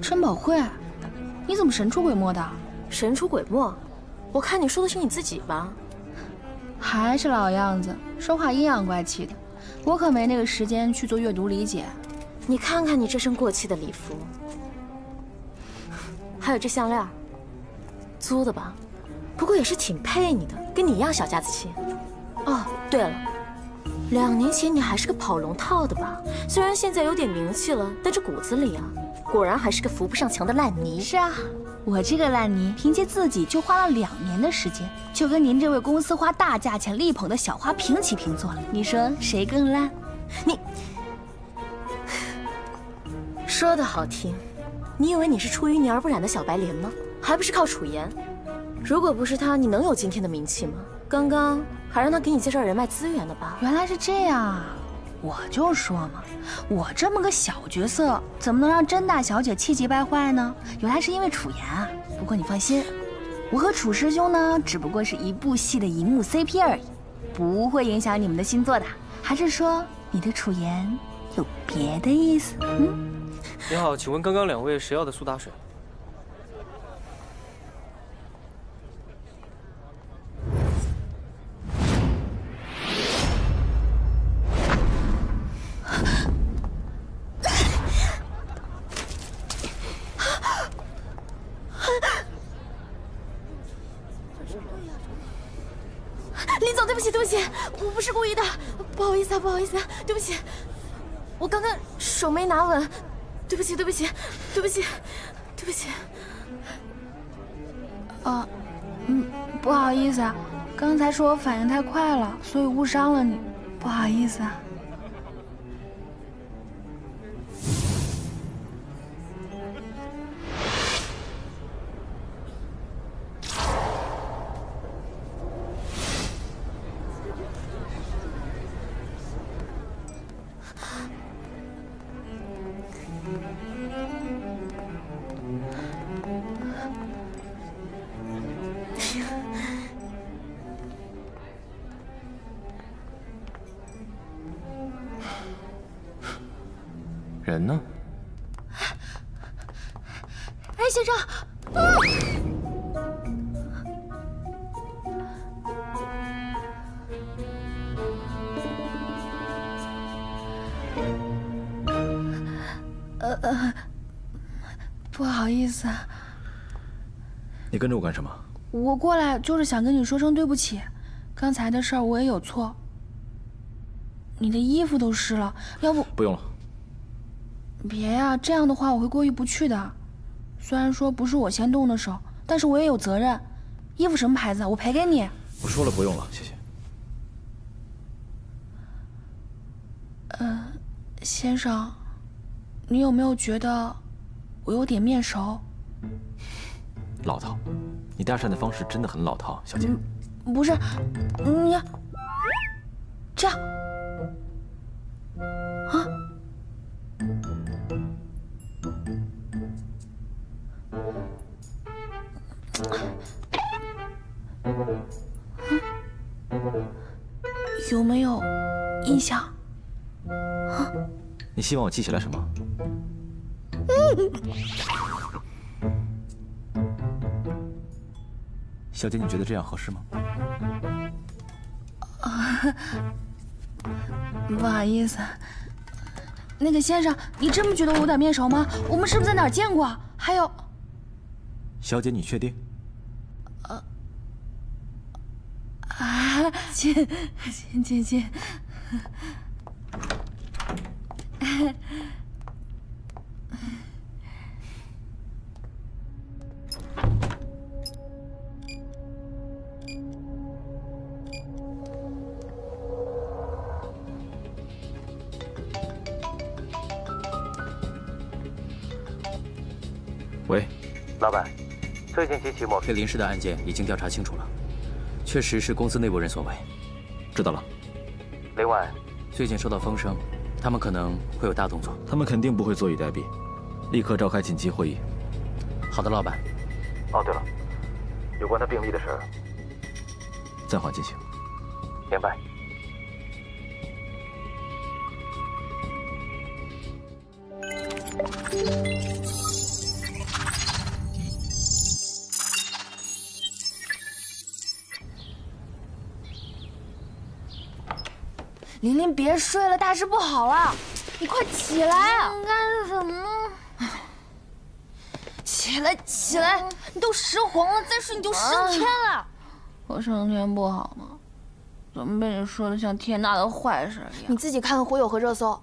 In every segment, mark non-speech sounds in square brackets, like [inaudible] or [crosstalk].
陈宝慧，你怎么神出鬼没的？神出鬼没？我看你说的是你自己吧？还是老样子，说话阴阳怪气的。我可没那个时间去做阅读理解。你看看你这身过气的礼服，还有这项链，租的吧？不过也是挺配你的，跟你一样小家子气。哦，对了，两年前你还是个跑龙套的吧？虽然现在有点名气了，但这骨子里啊，果然还是个扶不上墙的烂泥。是啊，我这个烂泥，凭借自己就花了两年的时间，就跟您这位公司花大价钱力捧的小花平起平坐了。你说谁更烂？你。说的好听，你以为你是出淤泥而不染的小白莲吗？还不是靠楚言。如果不是他，你能有今天的名气吗？刚刚还让他给你介绍人脉资源的吧？原来是这样啊！我就说嘛，我这么个小角色，怎么能让甄大小姐气急败坏呢？原来是因为楚言啊！不过你放心，我和楚师兄呢，只不过是一部戏的荧幕 CP 而已，不会影响你们的星座的。还是说你对楚言有别的意思？嗯。你好，请问刚刚两位谁要的苏打水？对不起，对不起，我不是故意的，不好意思啊，不好意思，啊对不起，我刚刚手没拿稳。对不起，对不起，对不起，对不起。啊，嗯，不好意思啊，刚才是我反应太快了，所以误伤了你，不好意思啊。好意思，你跟着我干什么？我过来就是想跟你说声对不起，刚才的事儿我也有错。你的衣服都湿了，要不不用了。别呀，这样的话我会过意不去的。虽然说不是我先动的手，但是我也有责任。衣服什么牌子？我赔给你。我说了不用了，谢谢。嗯，先生，你有没有觉得我有点面熟？老套，你搭讪的方式真的很老套，小姐。不是，你这样啊。有没有印象？啊你希望我记起来什么？[laughs] 小姐，你觉得这样合适吗？[laughs] 不好意思，那个先生，你真不觉得我有点面熟吗？我们是不是在哪儿见过？还有，小姐，你确定？[laughs] 亲，亲亲亲。喂，老板，最近几起抹黑林氏的案件已经调查清楚了。确实是公司内部人所为，知道了。另外，最近收到风声，他们可能会有大动作。他们肯定不会坐以待毙，立刻召开紧急会议。好的，老板。哦，对了，有关他病历的事。暂缓进行，明白。玲玲别睡了，大事不好了，你快起来。干什么？起来，起来！你都石黄了，再睡你就升天了。我升天不好吗？怎么被你说的像天大的坏事一样？你自己看看火友和热搜。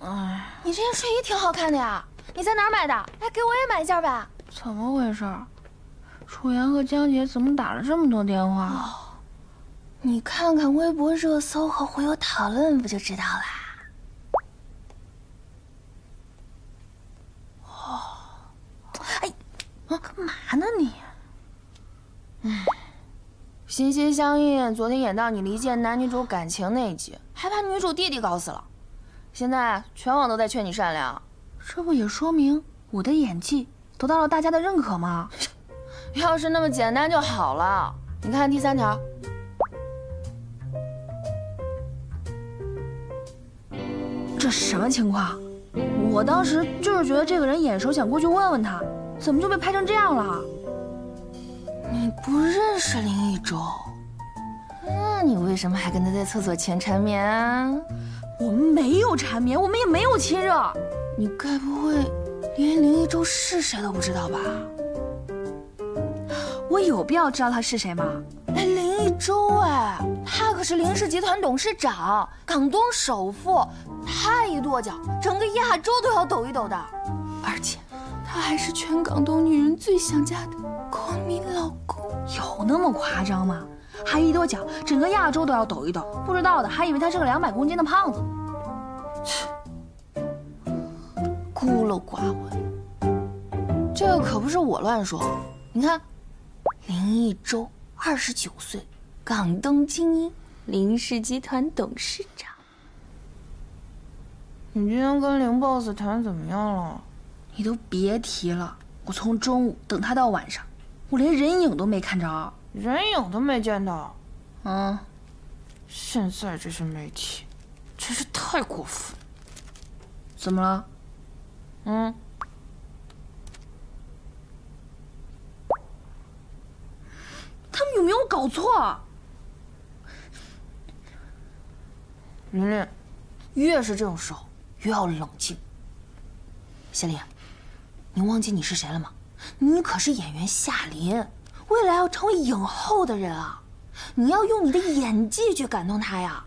哎，你这件睡衣挺好看的呀，你在哪儿买的？哎，给我也买一件呗。怎么回事？楚言和江姐怎么打了这么多电话？哦，你看看微博热搜和火友讨论不就知道啦？哦，哎，干嘛呢你？唉，[sighs] 心心相印，昨天演到你离间男女主感情那一集，还把女主弟弟搞死了。现在全网都在劝你善良，这不也说明我的演技得到了大家的认可吗？[laughs] 要是那么简单就好了。你看第三条，这什么情况？我当时就是觉得这个人眼熟，想过去问问他，怎么就被拍成这样了？你不认识林一舟，那你为什么还跟他在厕所前缠绵啊？我们没有缠绵，我们也没有亲热。你该不会连林一舟是谁都不知道吧？我有必要知道他是谁吗？哎，林一舟，哎，他可是林氏集团董事长，港东首富，他一跺脚，整个亚洲都要抖一抖的。而且，他还是全港东女人最想嫁的国民老公。有那么夸张吗？还一跺脚，整个亚洲都要抖一抖。不知道的还以为他是个两百公斤的胖子。切，孤陋寡闻。这个可不是我乱说，你看。林一舟，二十九岁，港东精英，林氏集团董事长。你今天跟林 boss 谈怎么样了？你都别提了，我从中午等他到晚上，我连人影都没看着，人影都没见到。嗯，现在这些媒体真是太过分。怎么了？嗯。他们有没有搞错？琳琳，越是这种时候，越要冷静。夏琳，你忘记你是谁了吗？你可是演员夏琳，未来要成为影后的人啊！你要用你的演技去感动他呀。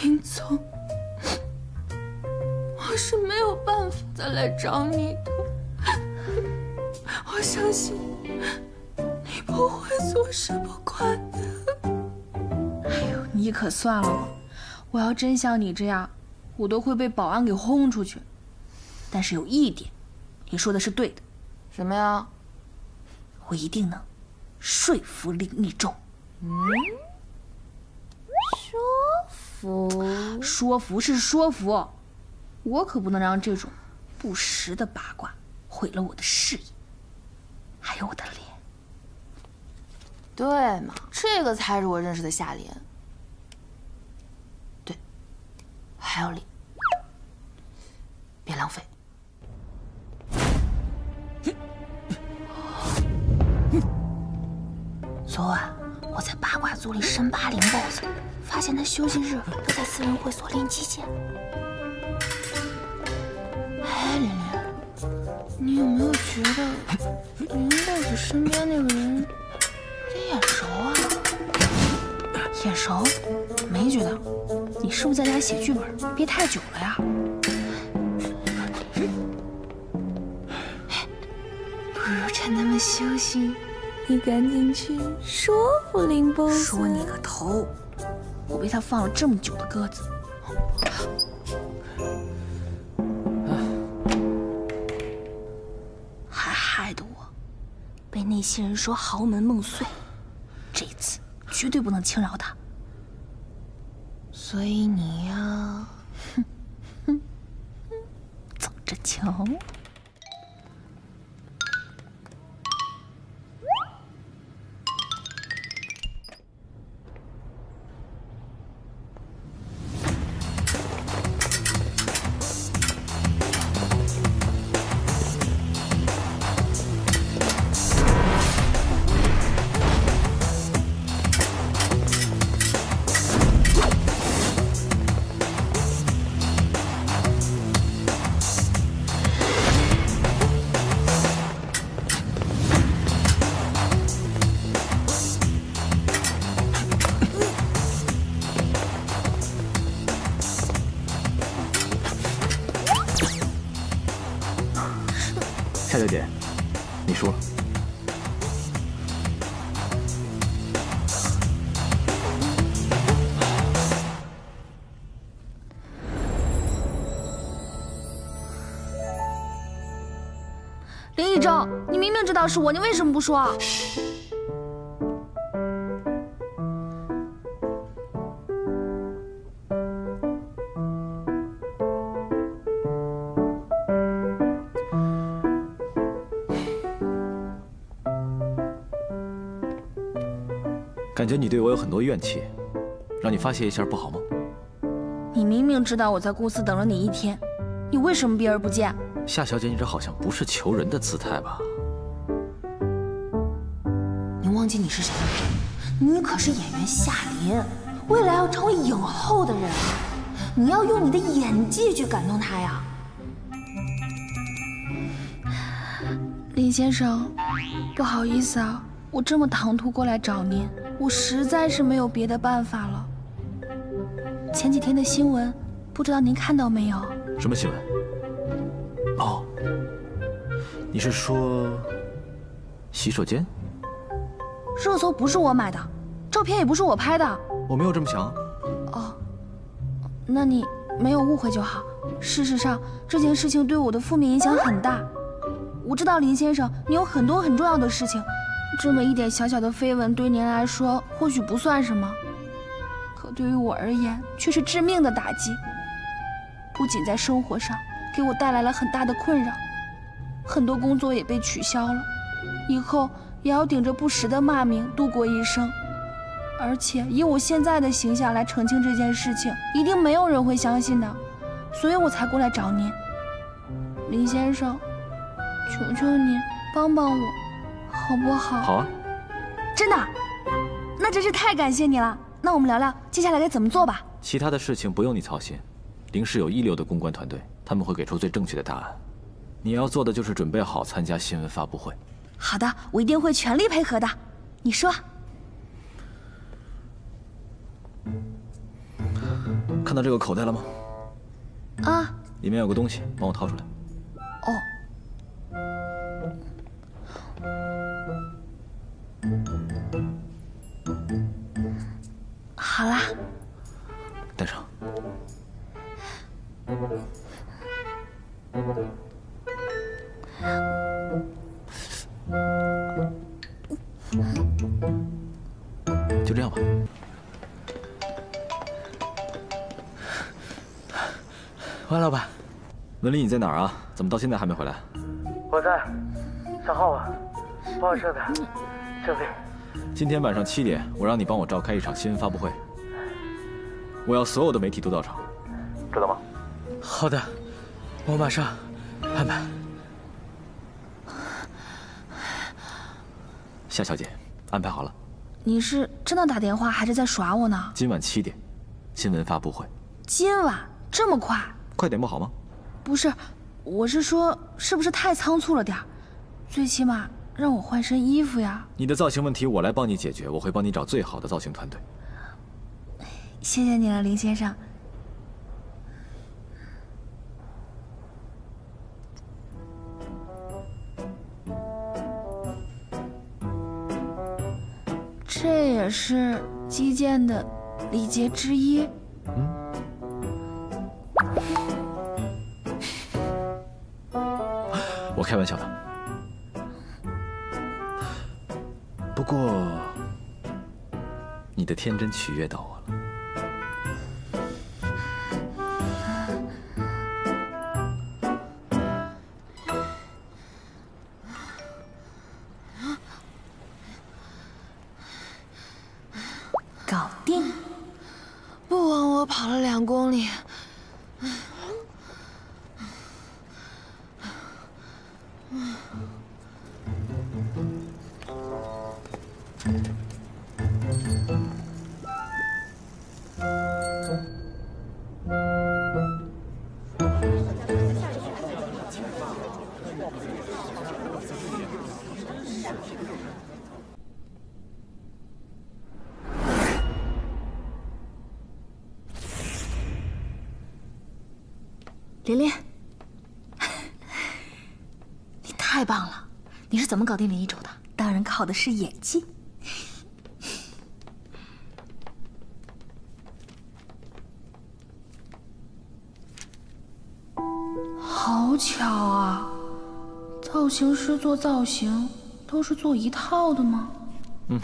林总，我是没有办法再来找你的。我相信你不会坐视不管的。哎呦，你可算了吧！我要真像你这样，我都会被保安给轰出去。但是有一点，你说的是对的。什么呀？我一定能说服林一舟。嗯？说服？说服是说服，我可不能让这种不实的八卦毁了我的事业。还有我的脸，对嘛？这个才是我认识的夏琳。对，还有脸，别浪费。昨晚我在八卦组里深扒林 boss，发现他休息日都在私人会所练击剑。哎，琳琳。你有没有觉得林 boss 身边那个人有点眼熟啊？眼熟？没觉得。你是不是在家写剧本憋太久了呀？不如趁他们休息，你赶紧去说服林 boss。说你个头！我被他放了这么久的鸽子。被那些人说豪门梦碎，这次绝对不能轻饶他。所以你呀，哼，哼哼，走着瞧。是我，你为什么不说？感觉你对我有很多怨气，让你发泄一下不好吗？你明明知道我在公司等了你一天，你为什么避而不见？夏小姐，你这好像不是求人的姿态吧？你忘记你是谁了？你可是演员夏琳，未来要成为影后的人，你要用你的演技去感动她呀。林先生，不好意思啊，我这么唐突过来找您，我实在是没有别的办法了。前几天的新闻，不知道您看到没有？什么新闻？哦，你是说洗手间？热搜不是我买的，照片也不是我拍的。我没有这么想。哦，那你没有误会就好。事实上，这件事情对我的负面影响很大。我知道林先生，你有很多很重要的事情，这么一点小小的绯闻对您来说或许不算什么，可对于我而言却是致命的打击。不仅在生活上给我带来了很大的困扰，很多工作也被取消了，以后也要顶着不实的骂名度过一生。而且以我现在的形象来澄清这件事情，一定没有人会相信的，所以我才过来找您，林先生。求求您帮帮我，好不好？好啊，真的，那真是太感谢你了。那我们聊聊接下来该怎么做吧。其他的事情不用你操心，林氏有一流的公关团队，他们会给出最正确的答案。你要做的就是准备好参加新闻发布会。好的，我一定会全力配合的。你说。看到这个口袋了吗？啊。里面有个东西，帮我掏出来。哦。好啦，带上。就这样吧。王老板，文丽，你在哪儿啊？怎么到现在还没回来？我在，小浩啊，报社的，兄弟。今天晚上七点，我让你帮我召开一场新闻发布会。我要所有的媒体都到场，知道吗？好的，我马上安排。夏小姐，安排好了。你是真的打电话，还是在耍我呢？今晚七点，新闻发布会。今晚这么快？快点不好吗？不是，我是说，是不是太仓促了点最起码。让我换身衣服呀！你的造型问题我来帮你解决，我会帮你找最好的造型团队。谢谢你了，林先生。这也是击剑的礼节之一。嗯。我开玩笑的。不过，你的天真取悦到我怎么搞定林一舟的？当然靠的是演技。好巧啊，造型师做造型都是做一套的吗？嗯，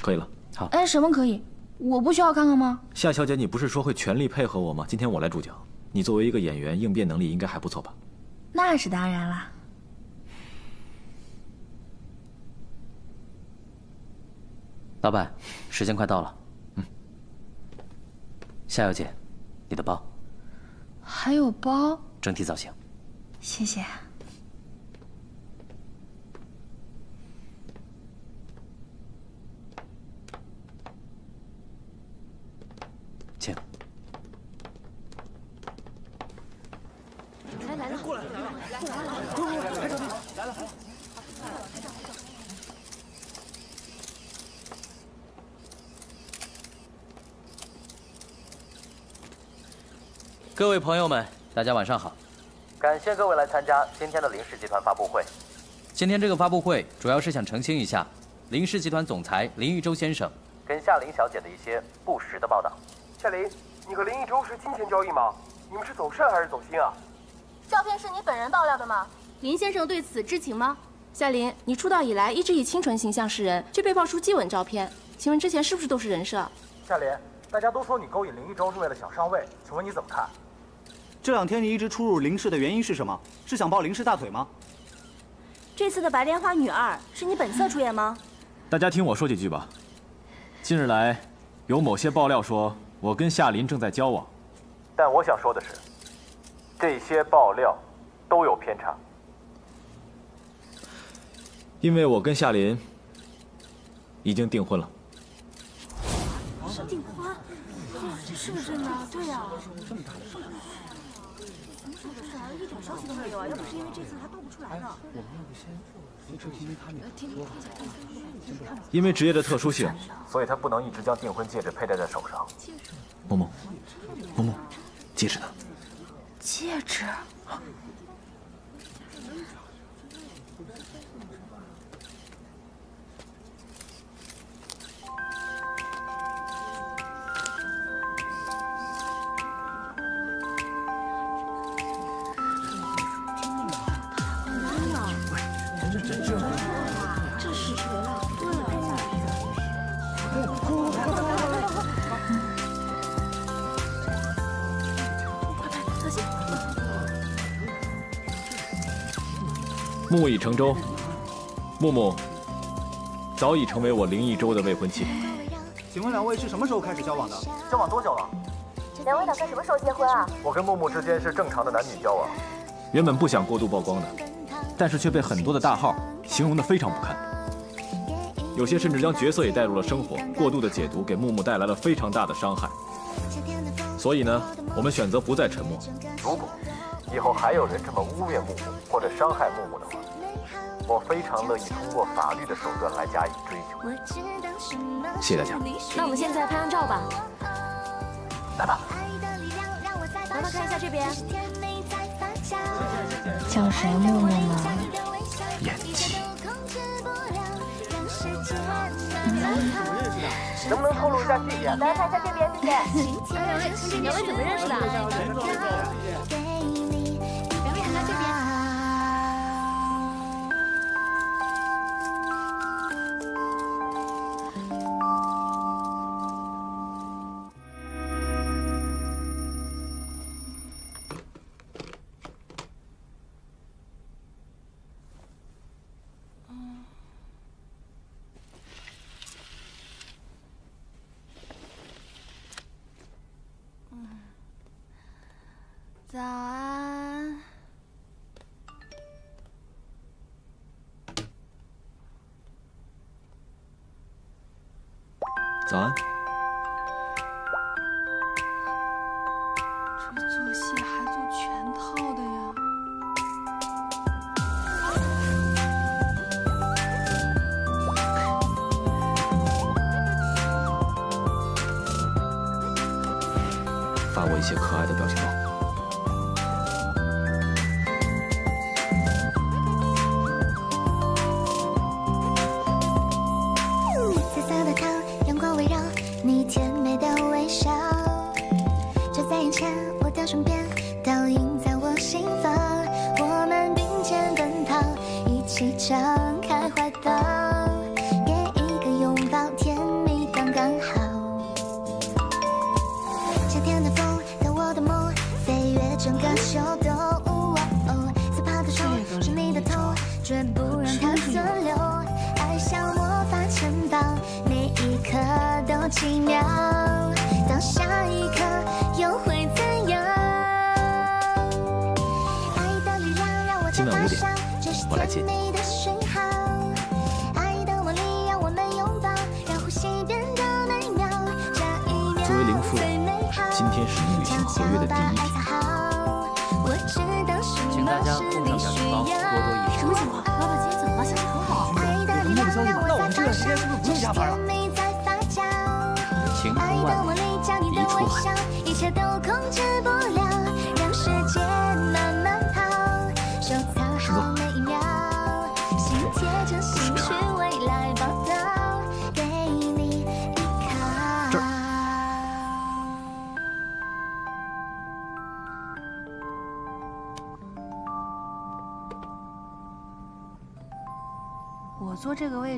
可以了。好。哎，什么可以？我不需要看看吗？夏小姐，你不是说会全力配合我吗？今天我来主讲，你作为一个演员，应变能力应该还不错吧？那是当然啦。老板，时间快到了。嗯。夏小姐，你的包。还有包。整体造型。谢谢。请。来来了，过来，来了，过来了，快快快，拍照片，来了。各位朋友们，大家晚上好。感谢各位来参加今天的林氏集团发布会。今天这个发布会主要是想澄清一下，林氏集团总裁林玉洲先生跟夏琳小姐的一些不实的报道。夏琳，你和林玉洲是金钱交易吗？你们是走肾还是走心啊？照片是你本人爆料的吗？林先生对此知情吗？夏琳，你出道以来一直以清纯形象示人，却被爆出接吻照片，请问之前是不是都是人设？夏琳，大家都说你勾引林玉洲是为了想上位，请问你怎么看？这两天你一直出入林氏的原因是什么？是想抱林氏大腿吗？这次的白莲花女二是你本色出演吗？大家听我说几句吧。近日来，有某些爆料说我跟夏琳正在交往，但我想说的是，这些爆料都有偏差。因为我跟夏琳已经订婚了。是订婚？这是不是真的？对呀。一点消息都没有啊！要不是因为这次，还动不出来呢。我们要不先，就是因为他们因为职业的特殊性，所以他不能一直将订婚戒指佩戴在手上。萌萌，萌萌，戒指呢？戒指。木已成舟，木木早已成为我林一舟的未婚妻。请问两位是什么时候开始交往的？交往多久了？两位打算什么时候结婚啊？我跟木木之间是正常的男女交往。原本不想过度曝光的，但是却被很多的大号形容的非常不堪。有些甚至将角色也带入了生活，过度的解读给木木带来了非常大的伤害。所以呢，我们选择不再沉默。如果以后还有人这么污蔑木木或者伤害木木的话，我非常乐意通过法律的手段来加以追究。谢谢大家。那我们现在拍张照吧。来吧。麻烦看一下这边。叫谁木木呢？演技。能不能透露一下细节？来看一下这边，谢谢。两位，两位怎么认识的？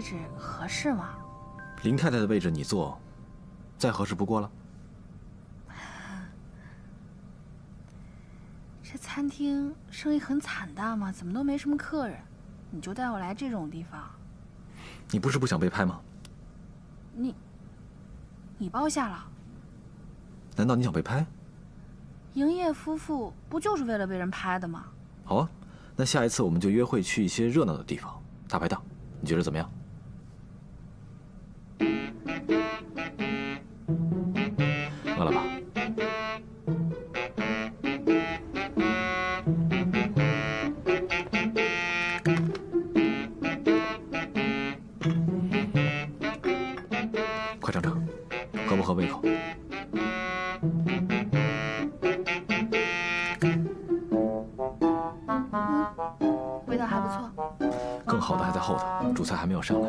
位置合适吗？林太太的位置你坐，再合适不过了。这餐厅生意很惨淡吗？怎么都没什么客人？你就带我来这种地方，你不是不想被拍吗？你你包下了？难道你想被拍？营业夫妇不就是为了被人拍的吗？好啊，那下一次我们就约会去一些热闹的地方，大排档，你觉得怎么样？饿了吧？快尝尝，合不合胃口？味道还不错。更好的还在后头，主菜还没有上来。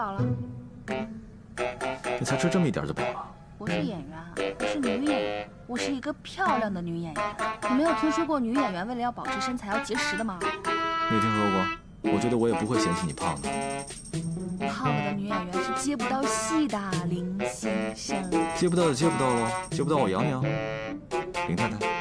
饱了。你才吃这么一点就饱了？我是演员，我是女演员，我是一个漂亮的女演员。你没有听说过女演员为了要保持身材要节食的吗？没听说过。我觉得我也不会嫌弃你胖的。胖了的女演员是接不到戏的，林先生。接不到就接不到喽，接不到我养你啊，林太太。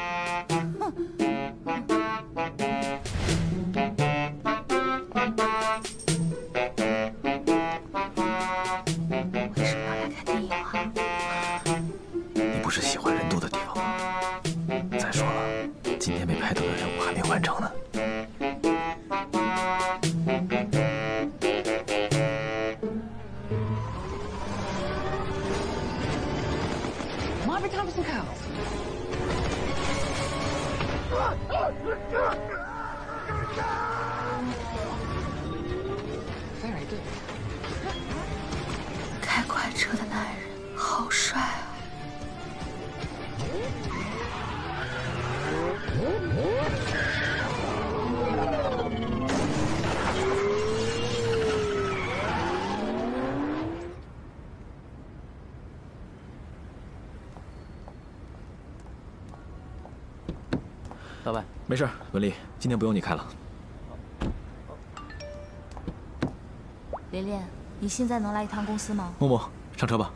你现在能来一趟公司吗？默默，上车吧。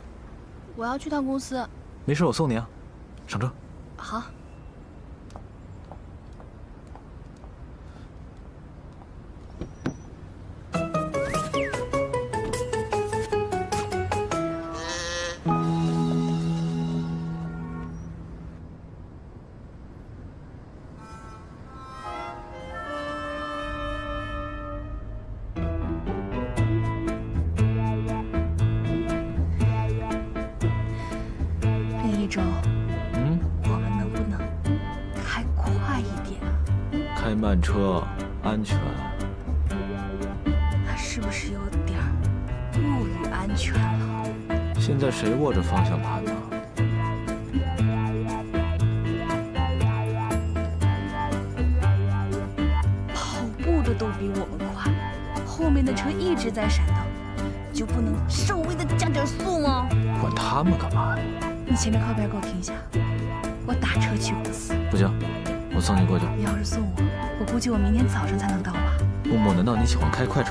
我要去趟公司。没事，我送你啊。上车。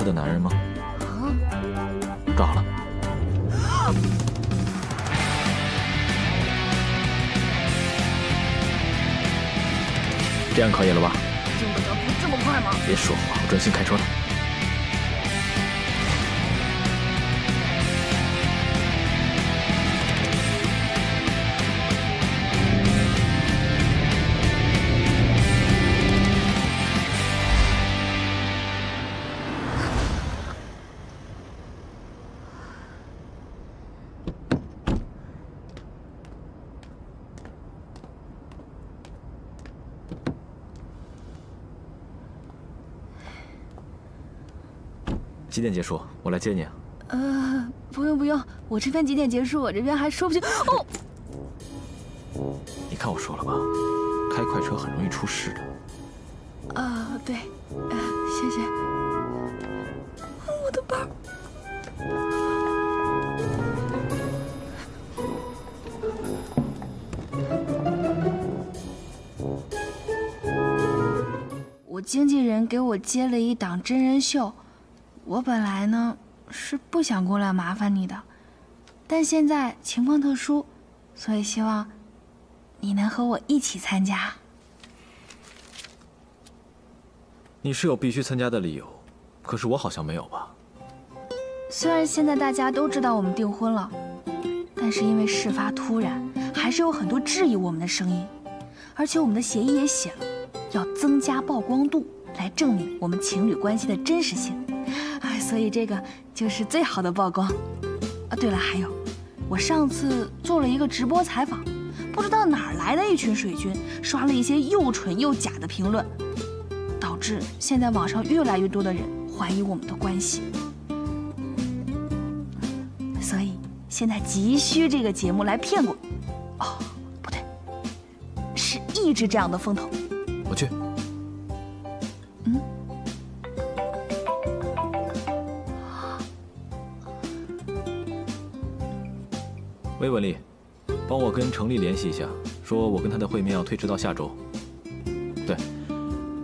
的男人吗？啊？抓好了。这样可以了吧？用得着开这么快吗？别说话，我专心开车点结束？我来接你。呃，不用不用，我这边几点结束？我这边还说不清。哦，[laughs] 你看我说了吧，开快车很容易出事的。啊，对，呃，谢谢。我的包。我经纪人给我接了一档真人秀，我本来呢是不想过来麻烦你的，但现在情况特殊，所以希望你能和我一起参加。你是有必须参加的理由，可是我好像没有吧？虽然现在大家都知道我们订婚了，但是因为事发突然，还是有很多质疑我们的声音，而且我们的协议也写了。要增加曝光度，来证明我们情侣关系的真实性，哎，所以这个就是最好的曝光。啊，对了，还有，我上次做了一个直播采访，不知道哪儿来的一群水军，刷了一些又蠢又假的评论，导致现在网上越来越多的人怀疑我们的关系。所以现在急需这个节目来骗过，哦，不对，是抑制这样的风头。喂，文丽，帮我跟程丽联系一下，说我跟他的会面要推迟到下周。对，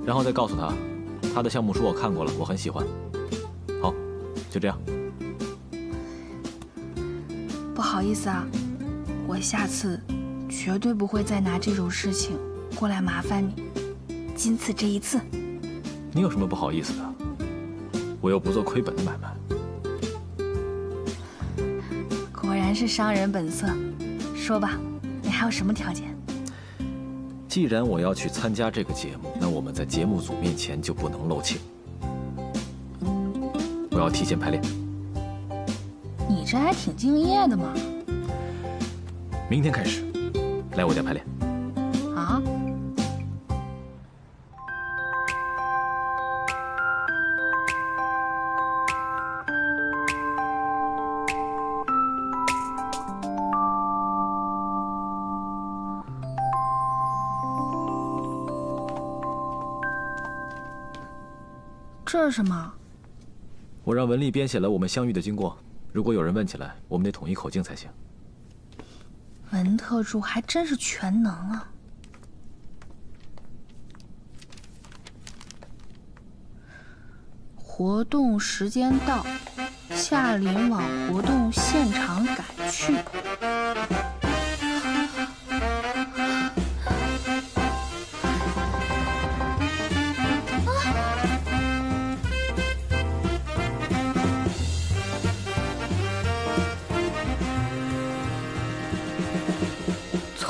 然后再告诉他，他的项目书我看过了，我很喜欢。好，就这样。不好意思啊，我下次绝对不会再拿这种事情过来麻烦你。仅此这一次，你有什么不好意思的？我又不做亏本的买卖。然是商人本色。说吧，你还有什么条件？既然我要去参加这个节目，那我们在节目组面前就不能露怯。我要提前排练。你这还挺敬业的嘛。明天开始，来我家排练。这是什么？我让文丽编写了我们相遇的经过。如果有人问起来，我们得统一口径才行。文特助还真是全能啊！活动时间到，下联往活动现场赶去。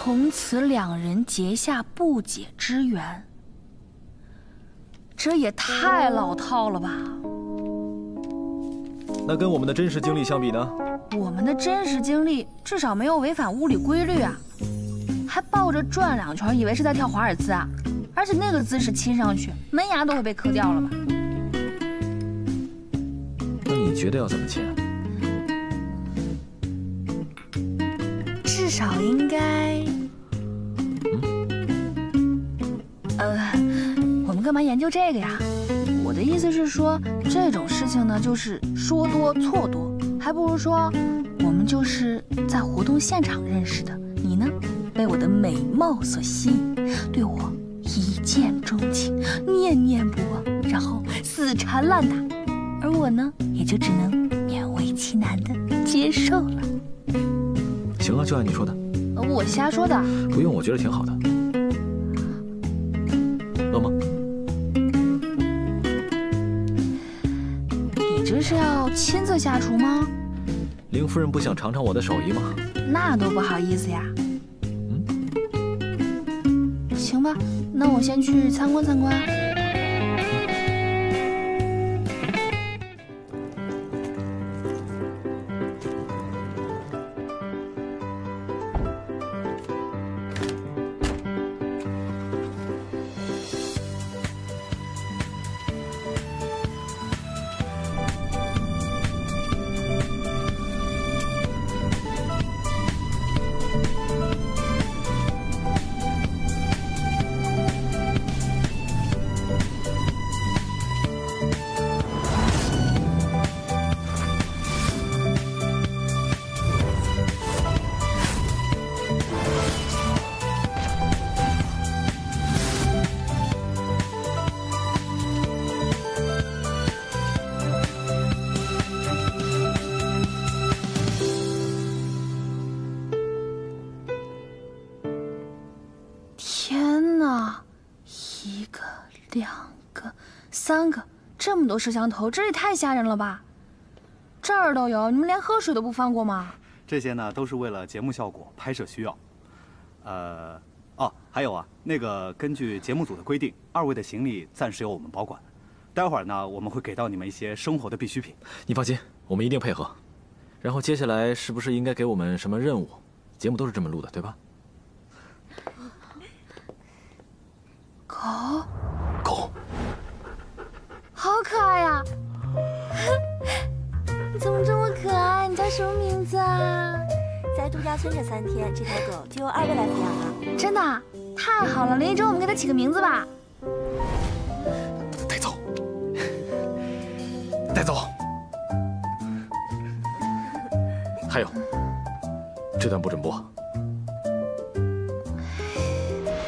从此两人结下不解之缘，这也太老套了吧？那跟我们的真实经历相比呢？我们的真实经历至少没有违反物理规律啊，还抱着转两圈，以为是在跳华尔兹啊！而且那个姿势亲上去，门牙都会被磕掉了吧？那你觉得要怎么亲？至少应该……呃，我们干嘛研究这个呀？我的意思是说，这种事情呢，就是说多错多，还不如说，我们就是在活动现场认识的。你呢，被我的美貌所吸引，对我一见钟情，念念不忘，然后死缠烂打，而我呢，也就只能勉为其难的接受了。行了，就按你说的。我瞎说的。不用，我觉得挺好的。饿吗？你这是要亲自下厨吗？林夫人不想尝尝我的手艺吗？那多不好意思呀。嗯。行吧，那我先去参观参观。三个，这么多摄像头，这也太吓人了吧！这儿都有，你们连喝水都不放过吗？这些呢都是为了节目效果、拍摄需要。呃，哦，还有啊，那个根据节目组的规定，二位的行李暂时由我们保管。待会儿呢，我们会给到你们一些生活的必需品。你放心，我们一定配合。然后接下来是不是应该给我们什么任务？节目都是这么录的，对吧？狗，狗，好可爱呀！你 [laughs] 怎么这么可爱？你叫什么名字啊？在度假村这三天，这条狗就由二位来抚养了。真的？太好了！林一舟，我们给它起个名字吧。带走，带走。还有，这段不准播。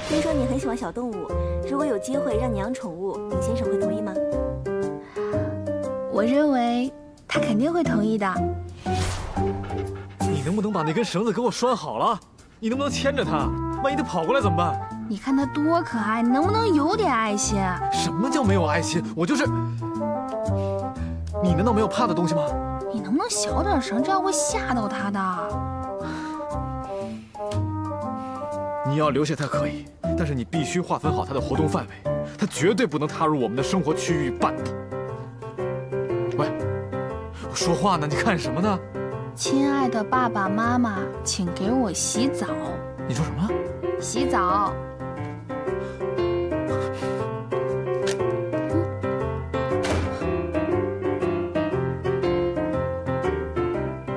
听说你很喜欢小动物，如果有机会让你养宠物，林先生会同意吗？我认为他肯定会同意的。你能不能把那根绳子给我拴好了？你能不能牵着他？万一他跑过来怎么办？你看他多可爱，你能不能有点爱心？什么叫没有爱心？我就是……你难道没有怕的东西吗？你能不能小点声？这样会吓到他的。你要留下他可以，但是你必须划分好他的活动范围，他绝对不能踏入我们的生活区域半步。喂，我说话呢，你看什么呢？亲爱的爸爸妈妈，请给我洗澡。你说什么？洗澡。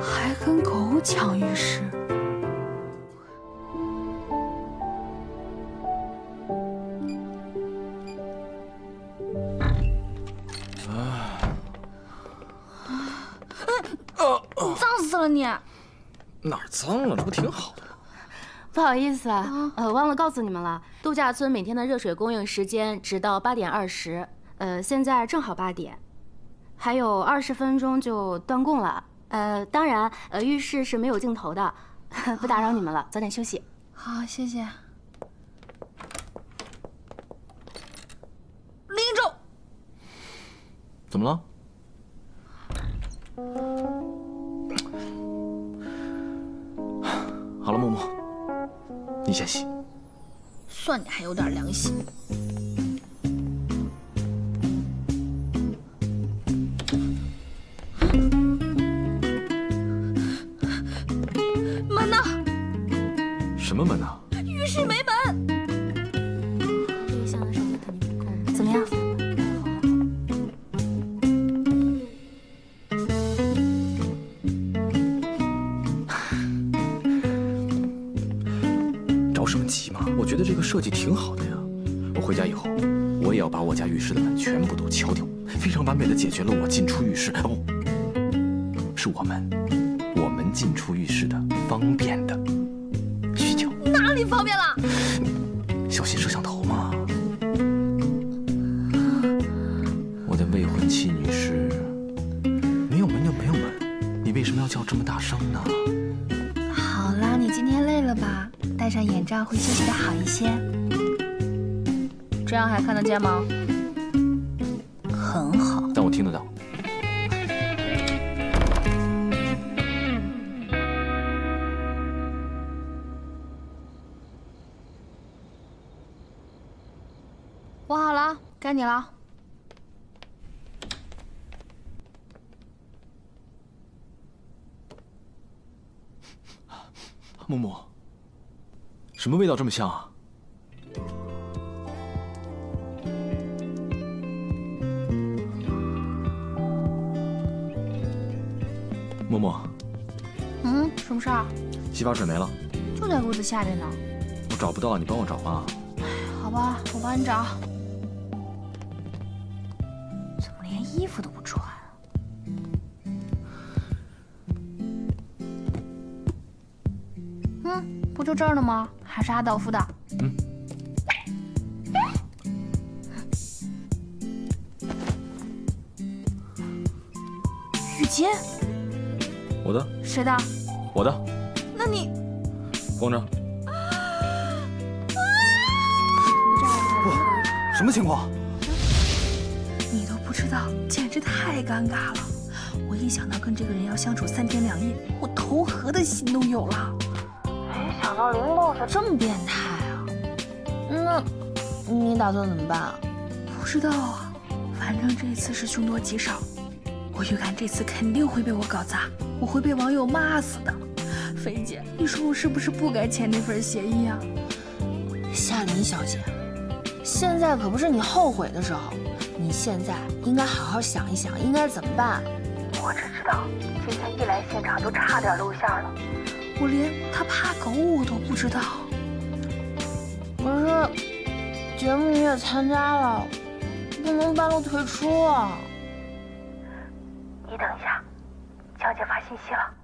还跟狗抢浴室。死了你！哪儿脏了？这不挺好的吗？不好意思啊，呃，忘了告诉你们了，度假村每天的热水供应时间直到八点二十，呃，现在正好八点，还有二十分钟就断供了。呃，当然，呃，浴室是没有镜头的，[laughs] 不打扰你们了，早点休息。好，谢谢。林一舟，怎么了？好了，木木，你先洗。算你还有点良心。门呢？什么门呢？浴室没门。这个箱子上面肯定不够，怎么样？我觉得这个设计挺好的呀。我回家以后，我也要把我家浴室的门全部都敲掉，非常完美的解决了我进出浴室哦，不是我们，我们进出浴室的方便的需求。哪里方便了？小心摄像头嘛。我的未婚妻女士，没有门就没有门，你为什么要叫这么大声呢？好啦，你今天累了吧？戴上眼罩会休息的好一些。这样还看得见吗？很好。但我听得到。我好了，该你了。木木，什么味道这么香啊？默默，嗯，什么事儿？洗发水没了，就在屋子下边呢。我找不到，你帮我找吧。好吧，我帮你找。怎么连衣服都不穿啊？嗯，不就这儿呢吗？还是阿道夫的。嗯。雨巾？我的。谁的？我的。那你光着。什么情况？你都不知道，简直太尴尬了。我一想到跟这个人要相处三天两夜，我投河的心都有了。没想到林 boss 这么变态啊！那，你打算怎么办啊？不知道啊，反正这次是凶多吉少。我预感这次肯定会被我搞砸，我会被网友骂死的。菲姐，你说我是不是不该签那份协议啊？夏琳小姐，现在可不是你后悔的时候，你现在应该好好想一想，应该怎么办。我只知道今天一来现场就差点露馅了，我连他怕狗我都不知道。可是节目你也参加了，不能半路退出啊。你等一下，江姐发信息了。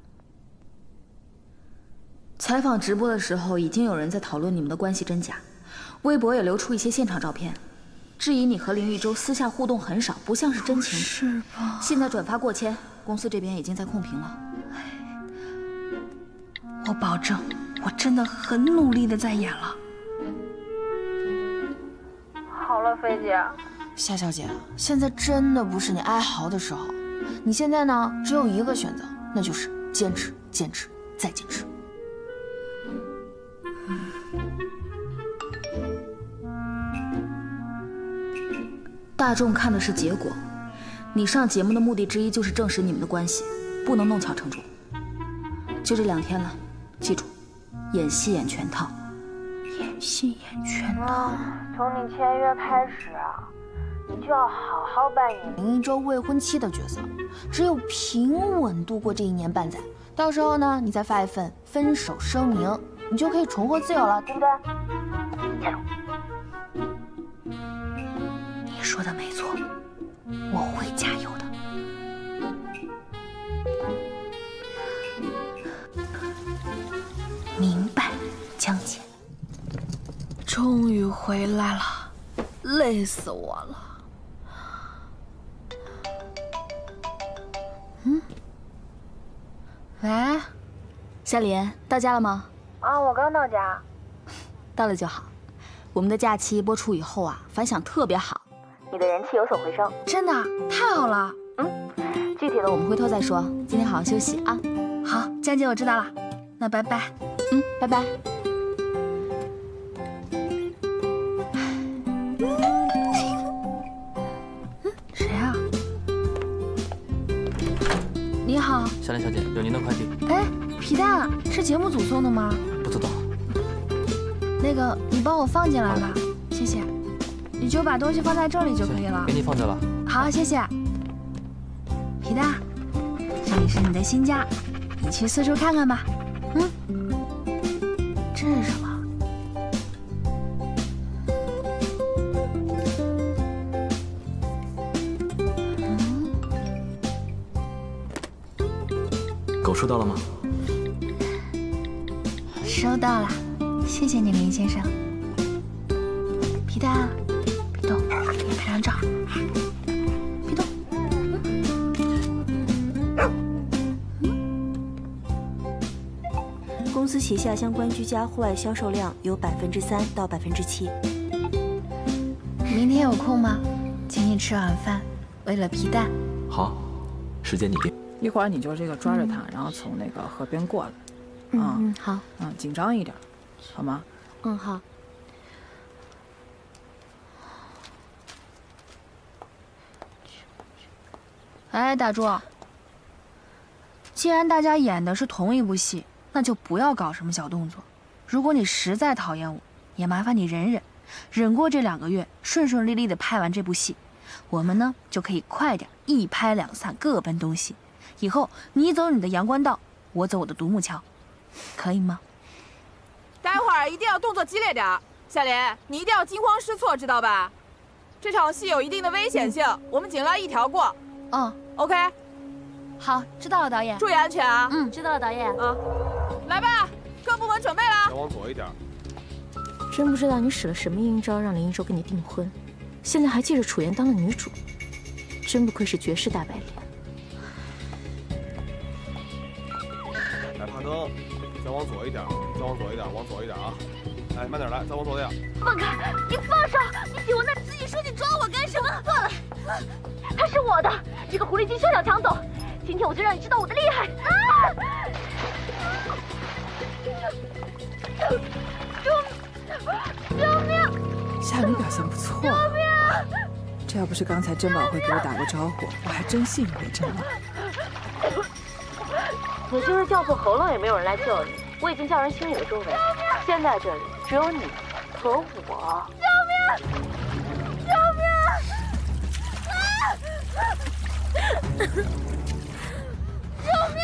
采访直播的时候，已经有人在讨论你们的关系真假，微博也流出一些现场照片，质疑你和林玉洲私下互动很少，不像是真情。是吧？现在转发过千，公司这边已经在控评了。我保证，我真的很努力的在演了。好了，菲姐。夏小姐，现在真的不是你哀嚎的时候。你现在呢，只有一个选择，那就是坚持，坚持，再坚持。大众看的是结果，你上节目的目的之一就是证实你们的关系，不能弄巧成拙。就这两天了，记住，演戏演全套。演戏演全套。从你签约开始啊，你就要好好扮演林一舟未婚妻的角色，只有平稳度过这一年半载，到时候呢，你再发一份分手声明，你就可以重获自由了，对不对？加油！你说的没错，我会加油的。终于回来了，累死我了。嗯，喂，夏琳，到家了吗？啊，我刚到家。到了就好。我们的假期播出以后啊，反响特别好，你的人气有所回升。真的太好了。嗯，具体的我们回头再说。今天好好休息啊。好，江姐，我知道了。那拜拜。嗯，拜拜。谁啊？你好，夏琳小姐，有您的快递。哎，皮蛋是节目组送的吗？不知道。那个，你帮我放进来吧，谢谢。你就把东西放在这里就可以了。给你放这了。好，谢谢。皮蛋，这里是你的新家，你去四处看看吧。嗯。这是什么？收到了吗？收到了，谢谢你，林先生。皮蛋，别动，给你拍张照。别动。公司旗下相关居家户外销售量有百分之三到百分之七。明天有空吗？请你吃晚饭。为了皮蛋。好，时间你定。一会儿你就这个抓着他，然后从那个河边过来。嗯嗯，好。嗯，紧张一点，好吗？嗯，好。哎，大柱，既然大家演的是同一部戏，那就不要搞什么小动作。如果你实在讨厌我，也麻烦你忍忍，忍过这两个月，顺顺利利的拍完这部戏，我们呢就可以快点一拍两散，各奔东西。以后你走你的阳关道，我走我的独木桥，可以吗？待会儿一定要动作激烈点儿，夏莲，你一定要惊慌失措，知道吧？这场戏有一定的危险性，我们尽量一条过。嗯，OK。好，知道了，导演。注意安全啊！嗯，知道了，导演。啊，来吧，各部门准备了。再往左一点。真不知道你使了什么阴招，让林一舟跟你订婚，现在还借着楚妍当了女主，真不愧是绝世大白脸。灯，再往左一点，再往左一点，往左一点啊！哎，慢点来，再往左一点。放开！你放手！你比我那自己说你抓我干什么？算了！他是我的，这个狐狸精休想抢走！今天我就让你知道我的厉害！啊！救救命！夏琳表现不错。救命！这要不是刚才珍宝会给我打过招呼，我还真信以为真了。你就是叫破喉咙也没有人来救你，我已经叫人清理了周围，现在这里只有你和我。救命！救命！救命！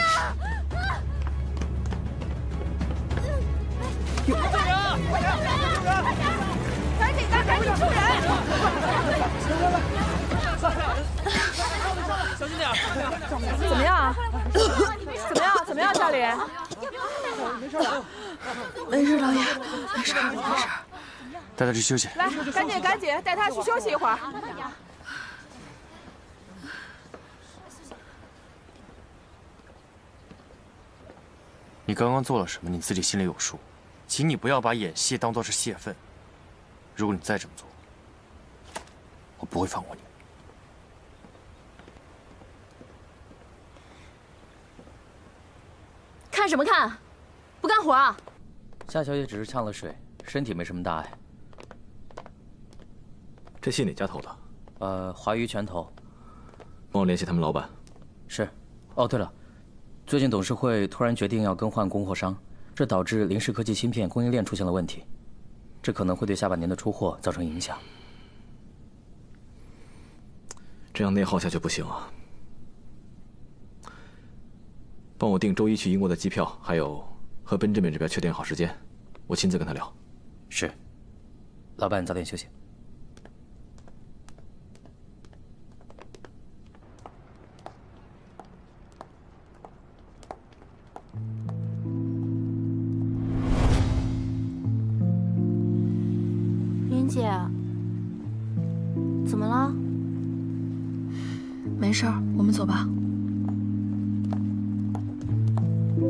救人！快点！救人！赶紧的，赶紧救人！小心点！怎么样？怎么样？怎么样，夏琳？没事了，没事，导演，没事，没事。带他去休息。来，赶紧赶紧，带他去休息一会儿。你刚刚做了什么？你自己心里有数，请你不要把演戏当做是泄愤。如果你再这么做，我不会放过你。看什么看？不干活啊？夏小姐只是呛了水，身体没什么大碍。这信哪家投的？呃，华娱全投。帮我联系他们老板。是。哦，对了，最近董事会突然决定要更换供货商，这导致林氏科技芯片供应链出现了问题，这可能会对下半年的出货造成影响。这样内耗下去不行啊！帮我订周一去英国的机票，还有和奔这边这边确定好时间，我亲自跟他聊。是。老板，你早点休息。云姐，怎么了？没事儿，我们走吧。好，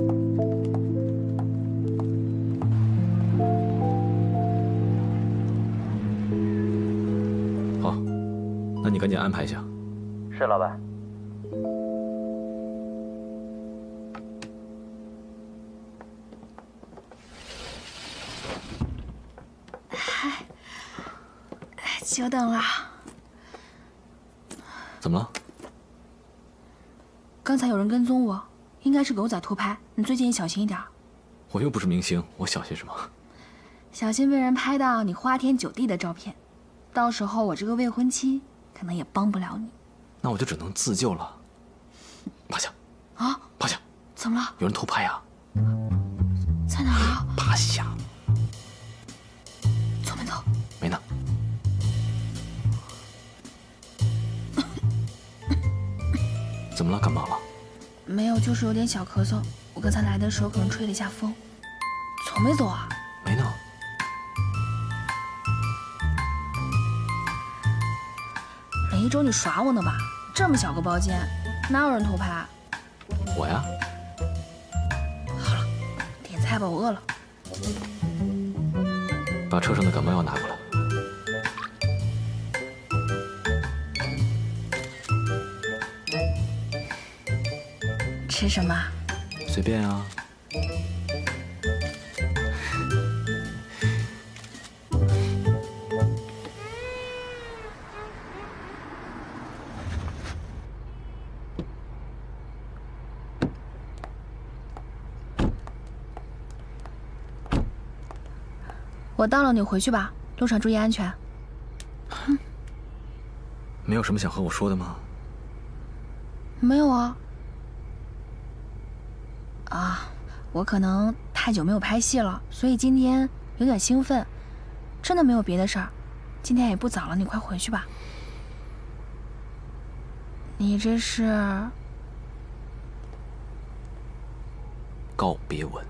那你赶紧安排一下。是，老板。嗨，久等了。怎么了？刚才有人跟踪我，应该是狗仔偷拍。你最近小心一点。我又不是明星，我小心什么？小心被人拍到你花天酒地的照片，到时候我这个未婚妻可能也帮不了你。那我就只能自救了。趴下！啊！趴下！怎么了？有人偷拍呀！在哪儿啊？趴下！左门头。没呢。[laughs] 怎么了？感冒了？没有，就是有点小咳嗽。我刚才来的时候可能吹了一下风。走没走啊？没呢。林一舟，你耍我呢吧？这么小个包间，哪有人偷拍？我呀。好了，点菜吧，我饿了。把车上的感冒药拿过来。吃什么？随便啊。我到了，你回去吧，路上注意安全。没有什么想和我说的吗？没有啊。啊，我可能太久没有拍戏了，所以今天有点兴奋。真的没有别的事儿，今天也不早了，你快回去吧。你这是告别吻？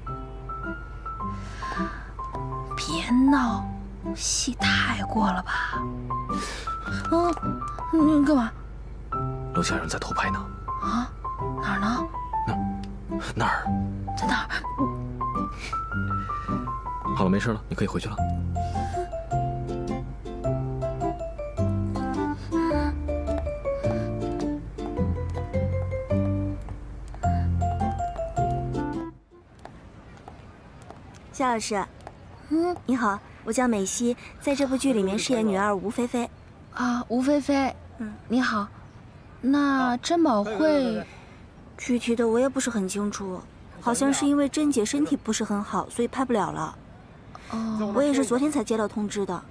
别闹，戏太过了吧？嗯，你干嘛？楼下有人在偷拍呢。啊？哪儿呢？那哪儿？在哪儿？好了，没事了，你可以回去了。夏老师，嗯，你好，我叫美希，在这部剧里面饰演女二吴菲菲。啊，吴菲菲，嗯，你好。那珍宝会，具体的我也不是很清楚。好像是因为珍姐身体不是很好，所以拍不了了。哦，我也是昨天才接到通知的。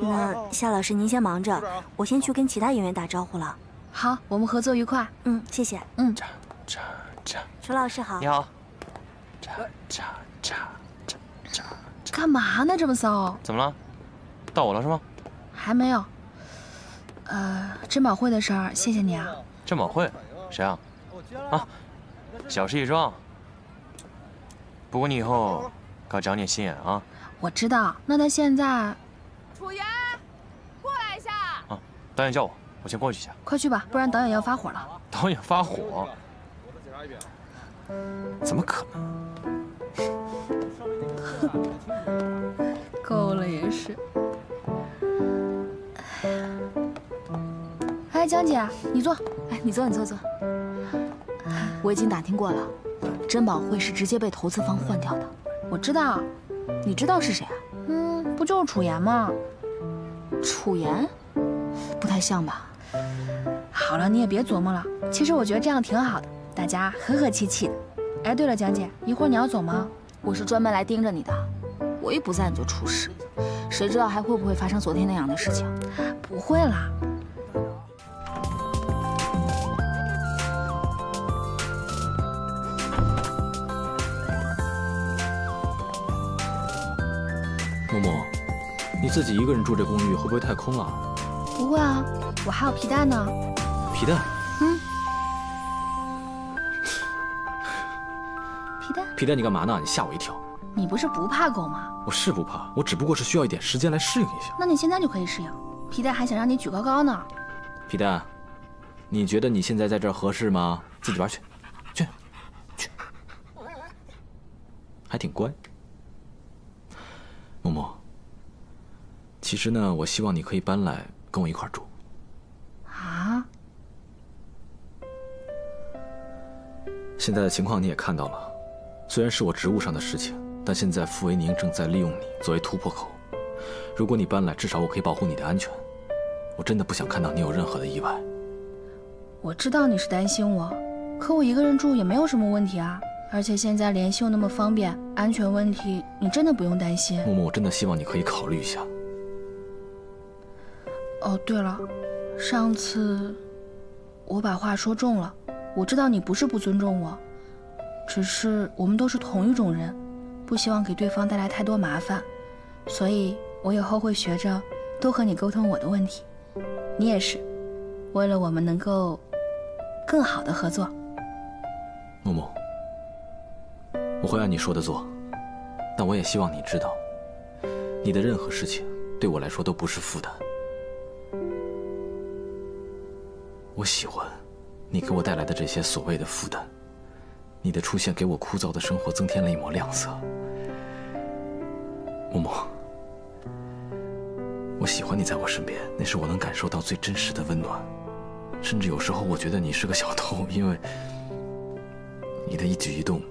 那夏老师您先忙着，我先去跟其他演员打招呼了。好，我们合作愉快。嗯，谢谢。嗯。楚老师好。你好。干嘛呢？这么骚？怎么了？到我了是吗？还没有。呃，珍宝会的事儿，谢谢你啊。珍宝会？谁啊？啊，小事一桩。不过你以后可要长点心眼啊。我知道。那他现在？楚言，过来一下。啊，导演叫我，我先过去一下。快去吧，不然导演要发火了。导演发火？怎么可能？够了也是。哎，江姐，你坐。哎，你坐，你坐坐。我已经打听过了，珍宝会是直接被投资方换掉的。我知道，你知道是谁啊？嗯，不就是楚言吗？楚言，不太像吧？好了，你也别琢磨了。其实我觉得这样挺好的，大家和和气气的。哎，对了，蒋姐，一会儿你要走吗？我是专门来盯着你的，我一不在你就出事，谁知道还会不会发生昨天那样的事情？不会啦。自己一个人住这公寓会不会太空了？不会啊，我还有皮蛋呢。皮蛋？嗯。[laughs] 皮蛋，你干嘛呢？你吓我一跳。你不是不怕狗吗？我是不怕，我只不过是需要一点时间来适应一下。那你现在就可以适应。皮蛋还想让你举高高呢。皮蛋，你觉得你现在在这儿合适吗？自己玩去，去，去。还挺乖。默默，其实呢，我希望你可以搬来跟我一块住。啊？现在的情况你也看到了。虽然是我职务上的事情，但现在傅维宁正在利用你作为突破口。如果你搬来，至少我可以保护你的安全。我真的不想看到你有任何的意外。我知道你是担心我，可我一个人住也没有什么问题啊。而且现在联系又那么方便，安全问题你真的不用担心。默默，我真的希望你可以考虑一下。哦，对了，上次我把话说重了，我知道你不是不尊重我。只是我们都是同一种人，不希望给对方带来太多麻烦，所以我以后会学着多和你沟通我的问题。你也是，为了我们能够更好的合作。默默，我会按你说的做，但我也希望你知道，你的任何事情对我来说都不是负担。我喜欢你给我带来的这些所谓的负担。你的出现给我枯燥的生活增添了一抹亮色，默默，我喜欢你在我身边，那是我能感受到最真实的温暖，甚至有时候我觉得你是个小偷，因为你的一举一动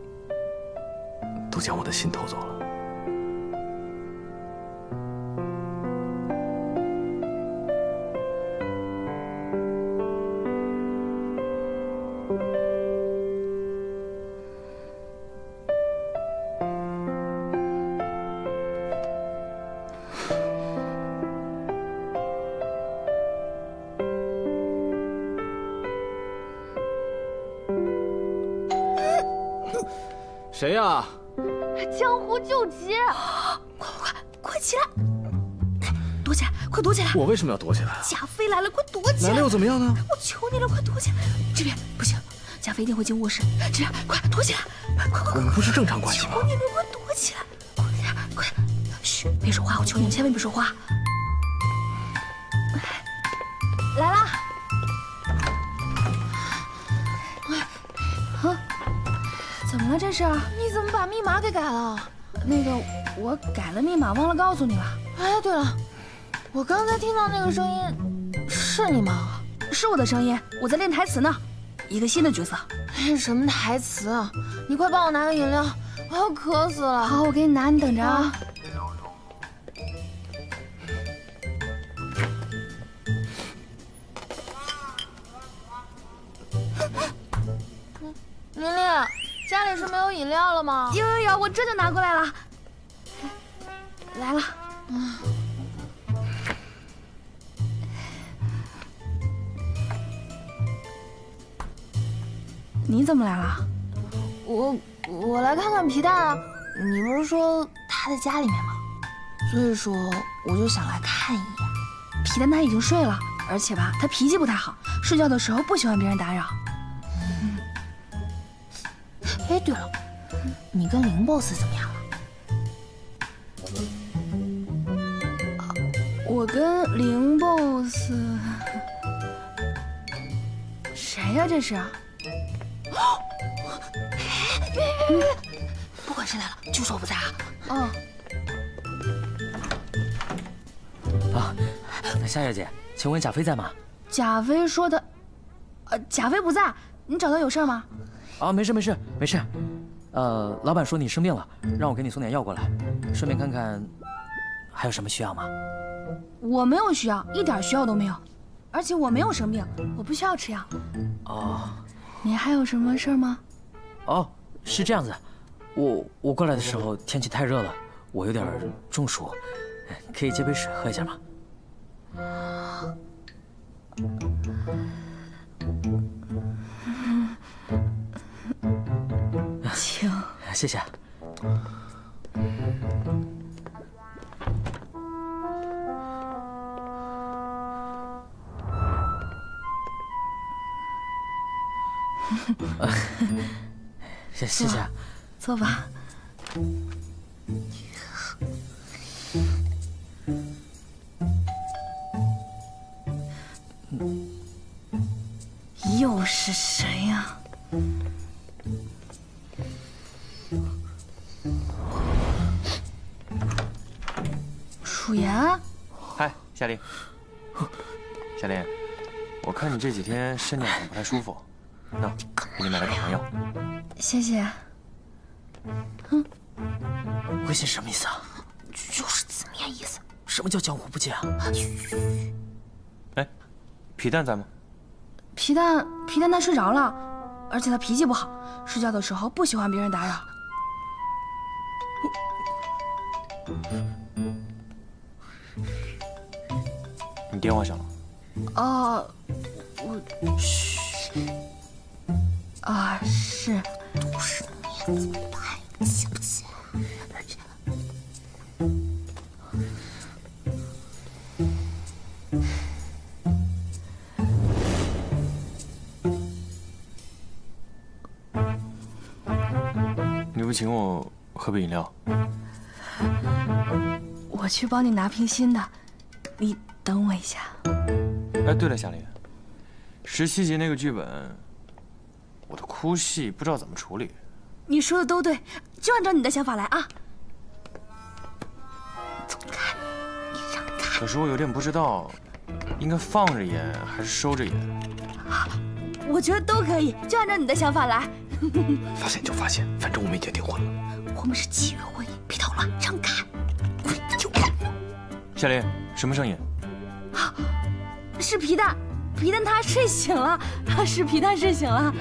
都将我的心偷走了。我为什么要躲起来？贾飞来了，快躲起来！来了又怎么样呢？我求你了，快躲起来！这边不行，贾飞一定会进卧室。这边，快躲起来！快快快！我们不是正常关系吗？求你了，快躲起来！快点，快！嘘，别说话，我求你，千万别说话。来啦！怎么了这是？你怎么把密码给改了？那个，我改了密码，忘了告诉你了。哎，对了，我刚才听到那个声音，是你吗？是我的声音，我在练台词呢，一个新的角色。什么台词？你快帮我拿个饮料，我要渴死了。好，我给你拿，你等着啊。玲玲，家里是没有饮料了吗？有有有，我这就拿过来了。来了。你怎么来了？我我来看看皮蛋啊。你不是说他在家里面吗？所以说我就想来看一眼。皮蛋他已经睡了，而且吧，他脾气不太好，睡觉的时候不喜欢别人打扰。哎，对了，你跟林 boss 怎么样了？我跟林 boss，谁呀？这是？[gasps] 不管谁来了，就说我不在啊。嗯。啊，那夏小姐，请问贾飞在吗？贾飞说的，呃，贾飞不在。你找他有事吗？啊，没事没事没事。呃，老板说你生病了，让我给你送点药过来，顺便看看还有什么需要吗？我没有需要，一点需要都没有。而且我没有生病，我不需要吃药。哦。你还有什么事吗？哦，是这样子，我我过来的时候天气太热了，我有点中暑，可以接杯水喝一下吗？请，谢谢。[laughs] 谢谢谢，坐吧。又是谁呀？楚言。嗨，夏琳。夏琳，我看你这几天身体好像不太舒服。谢谢。嗯，微信什么意思啊？就是字面意思。什么叫江湖不戒啊？哎，皮蛋在吗？皮蛋，皮蛋他睡着了，而且他脾气不好，睡觉的时候不喜欢别人打扰。你电话响了。哦，我嘘。啊，是，都是你，太气不气？你不请我喝杯饮料？我去帮你拿瓶新的，你等我一下。哎，对了，夏琳，十七集那个剧本。我的哭戏不知道怎么处理。你说的都对，就按照你的想法来啊。走开，你让开。可是我有点不知道，应该放着演还是收着演。我觉得都可以，就按照你的想法来。[laughs] 发现就发现，反正我们已经订婚了。我们是契约婚姻，别捣乱，让开。就夏琳，什么声音？是皮蛋，皮蛋他睡醒了，是皮蛋睡醒了。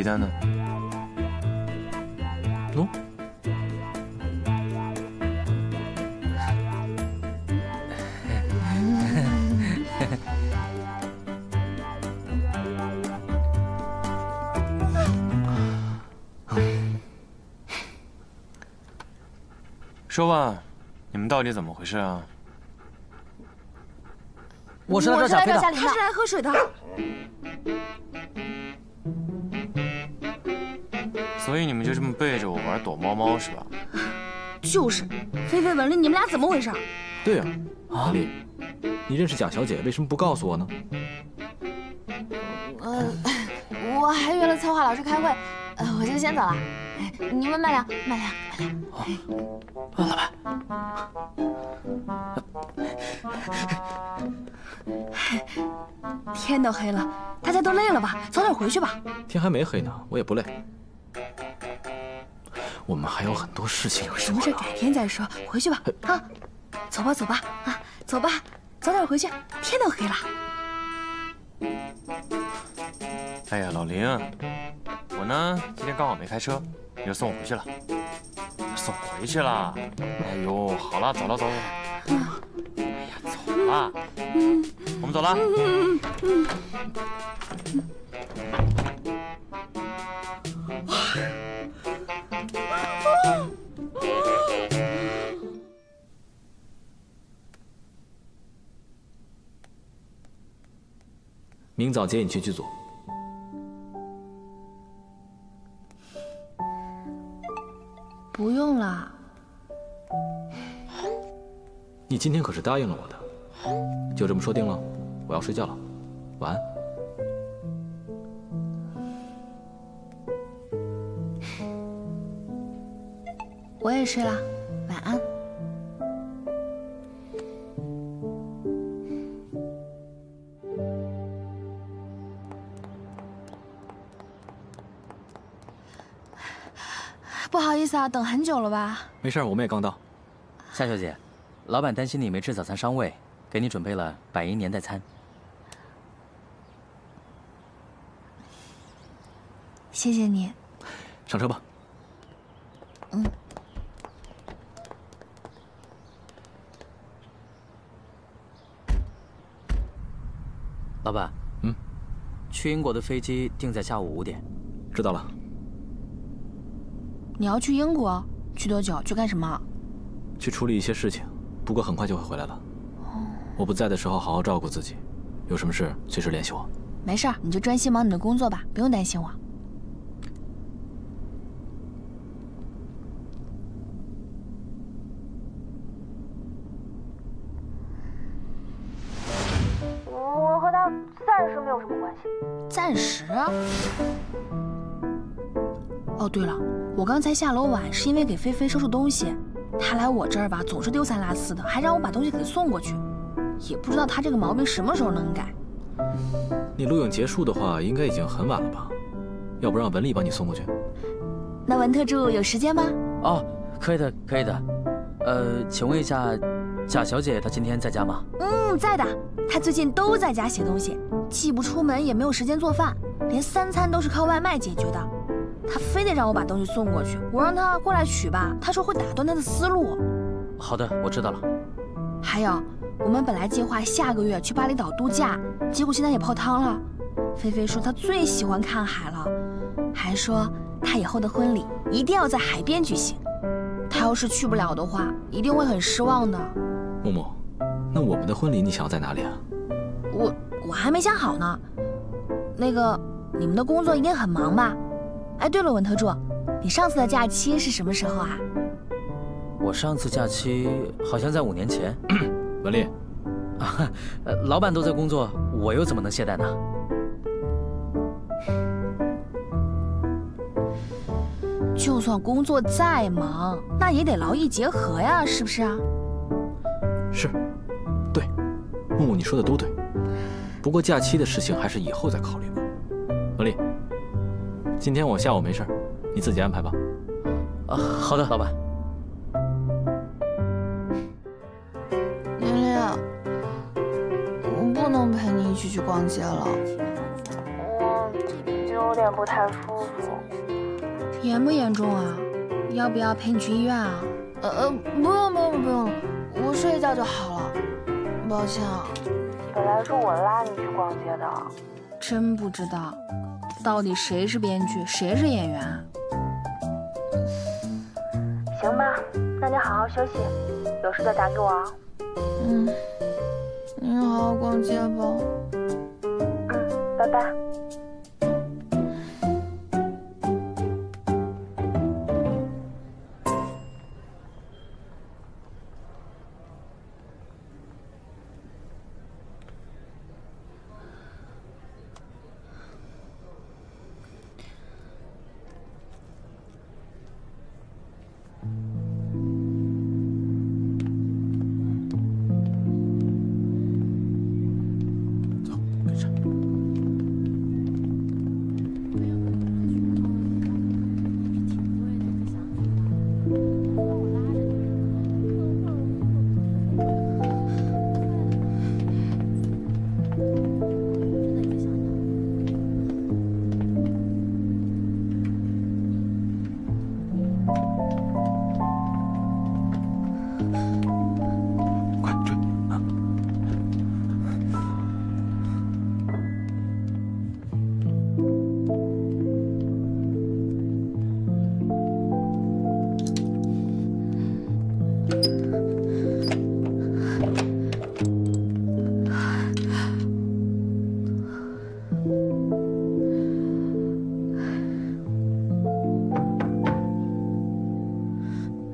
皮蛋呢？喏。说吧，你们到底怎么回事啊？我是来找贾飞的，他是来喝水的。猫猫是吧？就是，菲菲、文丽，你们俩怎么回事？对呀，文丽，你认识贾小姐，为什么不告诉我呢？呃，我还约了策划老师开会，我就先走了。你们慢点，慢点，慢点。老板，天都黑了，大家都累了吧？早点回去吧。天还没黑呢，我也不累。我们还有很多事情。有什么事改天再说，回去吧。啊，走吧，走吧，啊，走吧，早点回去，天都黑了。哎呀，老林，我呢今天刚好没开车，你就送我回去了。送回去了。哎呦，好了，走了，走了。哎呀，走了。我们走了。明早接你去剧组。不用了。你今天可是答应了我的，就这么说定了。我要睡觉了，晚安。我也睡了，晚安。不好意思啊，等很久了吧？没事，我们也刚到。夏小姐，老板担心你没吃早餐伤胃，给你准备了百银年代餐。谢谢你。上车吧。嗯。老板，嗯，去英国的飞机定在下午五点。知道了。你要去英国？去多久？去干什么？去处理一些事情，不过很快就会回来了。我不在的时候，好好照顾自己。有什么事随时联系我。没事，你就专心忙你的工作吧，不用担心我。我才下楼晚是因为给菲菲收拾东西。她来我这儿吧，总是丢三落四的，还让我把东西给她送过去。也不知道她这个毛病什么时候能改。你录影结束的话，应该已经很晚了吧？要不让文丽帮你送过去？那文特助有时间吗？哦，可以的，可以的。呃，请问一下，贾小姐她今天在家吗？嗯，在的。她最近都在家写东西，既不出门，也没有时间做饭，连三餐都是靠外卖解决的。她非得让我把东西送过去，我让他过来取吧，他说会打断他的思路。好的，我知道了。还有，我们本来计划下个月去巴厘岛度假，结果现在也泡汤了。菲菲说她最喜欢看海了，还说她以后的婚礼一定要在海边举行。她要是去不了的话，一定会很失望的。木木，那我们的婚礼你想要在哪里啊？我我还没想好呢。那个，你们的工作一定很忙吧？哎，对了，文特助，你上次的假期是什么时候啊？我上次假期好像在五年前。[clears throat] 文丽，啊，老板都在工作，我又怎么能懈怠呢？就算工作再忙，那也得劳逸结合呀，是不是啊？是，对，木木你说的都对。不过假期的事情还是以后再考虑吧。文丽，今天我下午没事，你自己安排吧。啊，好的，老板。玲玲，我不能陪你一起去逛街了，我有点不太舒服。严不严重啊？要不要陪你去医院啊？呃呃，不用不用不用了，我睡一觉就好了。抱歉啊。本来是我拉你去逛街的。真不知道，到底谁是编剧，谁是演员？行吧，那你好好休息，有事再打给我啊。嗯，你好好逛街吧。嗯，拜拜。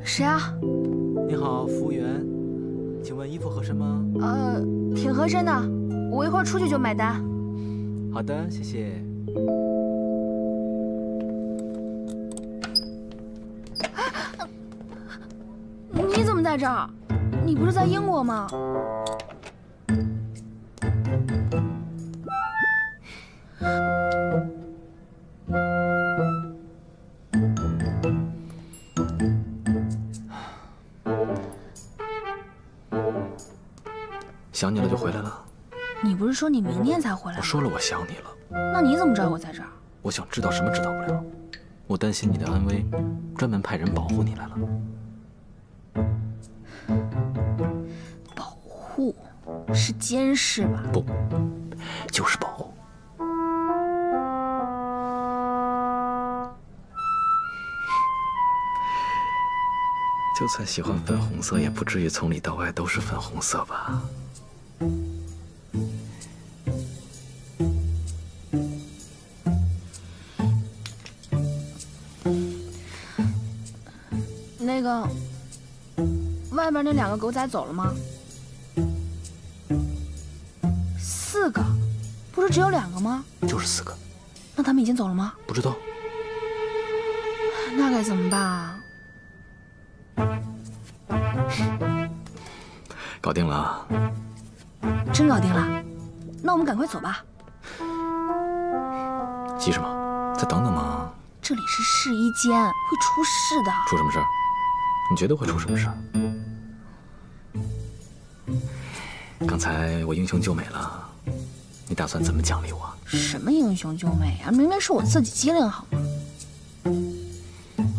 谁啊？你好，服务员，请问衣服合身吗？呃，挺合身的，我一会儿出去就买单。好的，谢谢。你怎么在这儿？你不是在英国吗？想你了就回来了。你不是说你明天才回来？我说了我想你了。那你怎么知道我在这儿？我想知道什么知道不了。我担心你的安危，专门派人保护你来了。保护？是监视吧？不，就是保护。就算喜欢粉红色，也不至于从里到外都是粉红色吧？那个，外边那两个狗仔走了吗？四个，不是只有两个吗？就是四个。那他们已经走了吗？不知道。那该怎么办啊？搞定了。真搞定了？那我们赶快走吧。急什么？再等等嘛。这里是试衣间，会出事的。出什么事？你觉得会出什么事？刚才我英雄救美了，你打算怎么奖励我？什么英雄救美啊？明明是我自己机灵，好吗？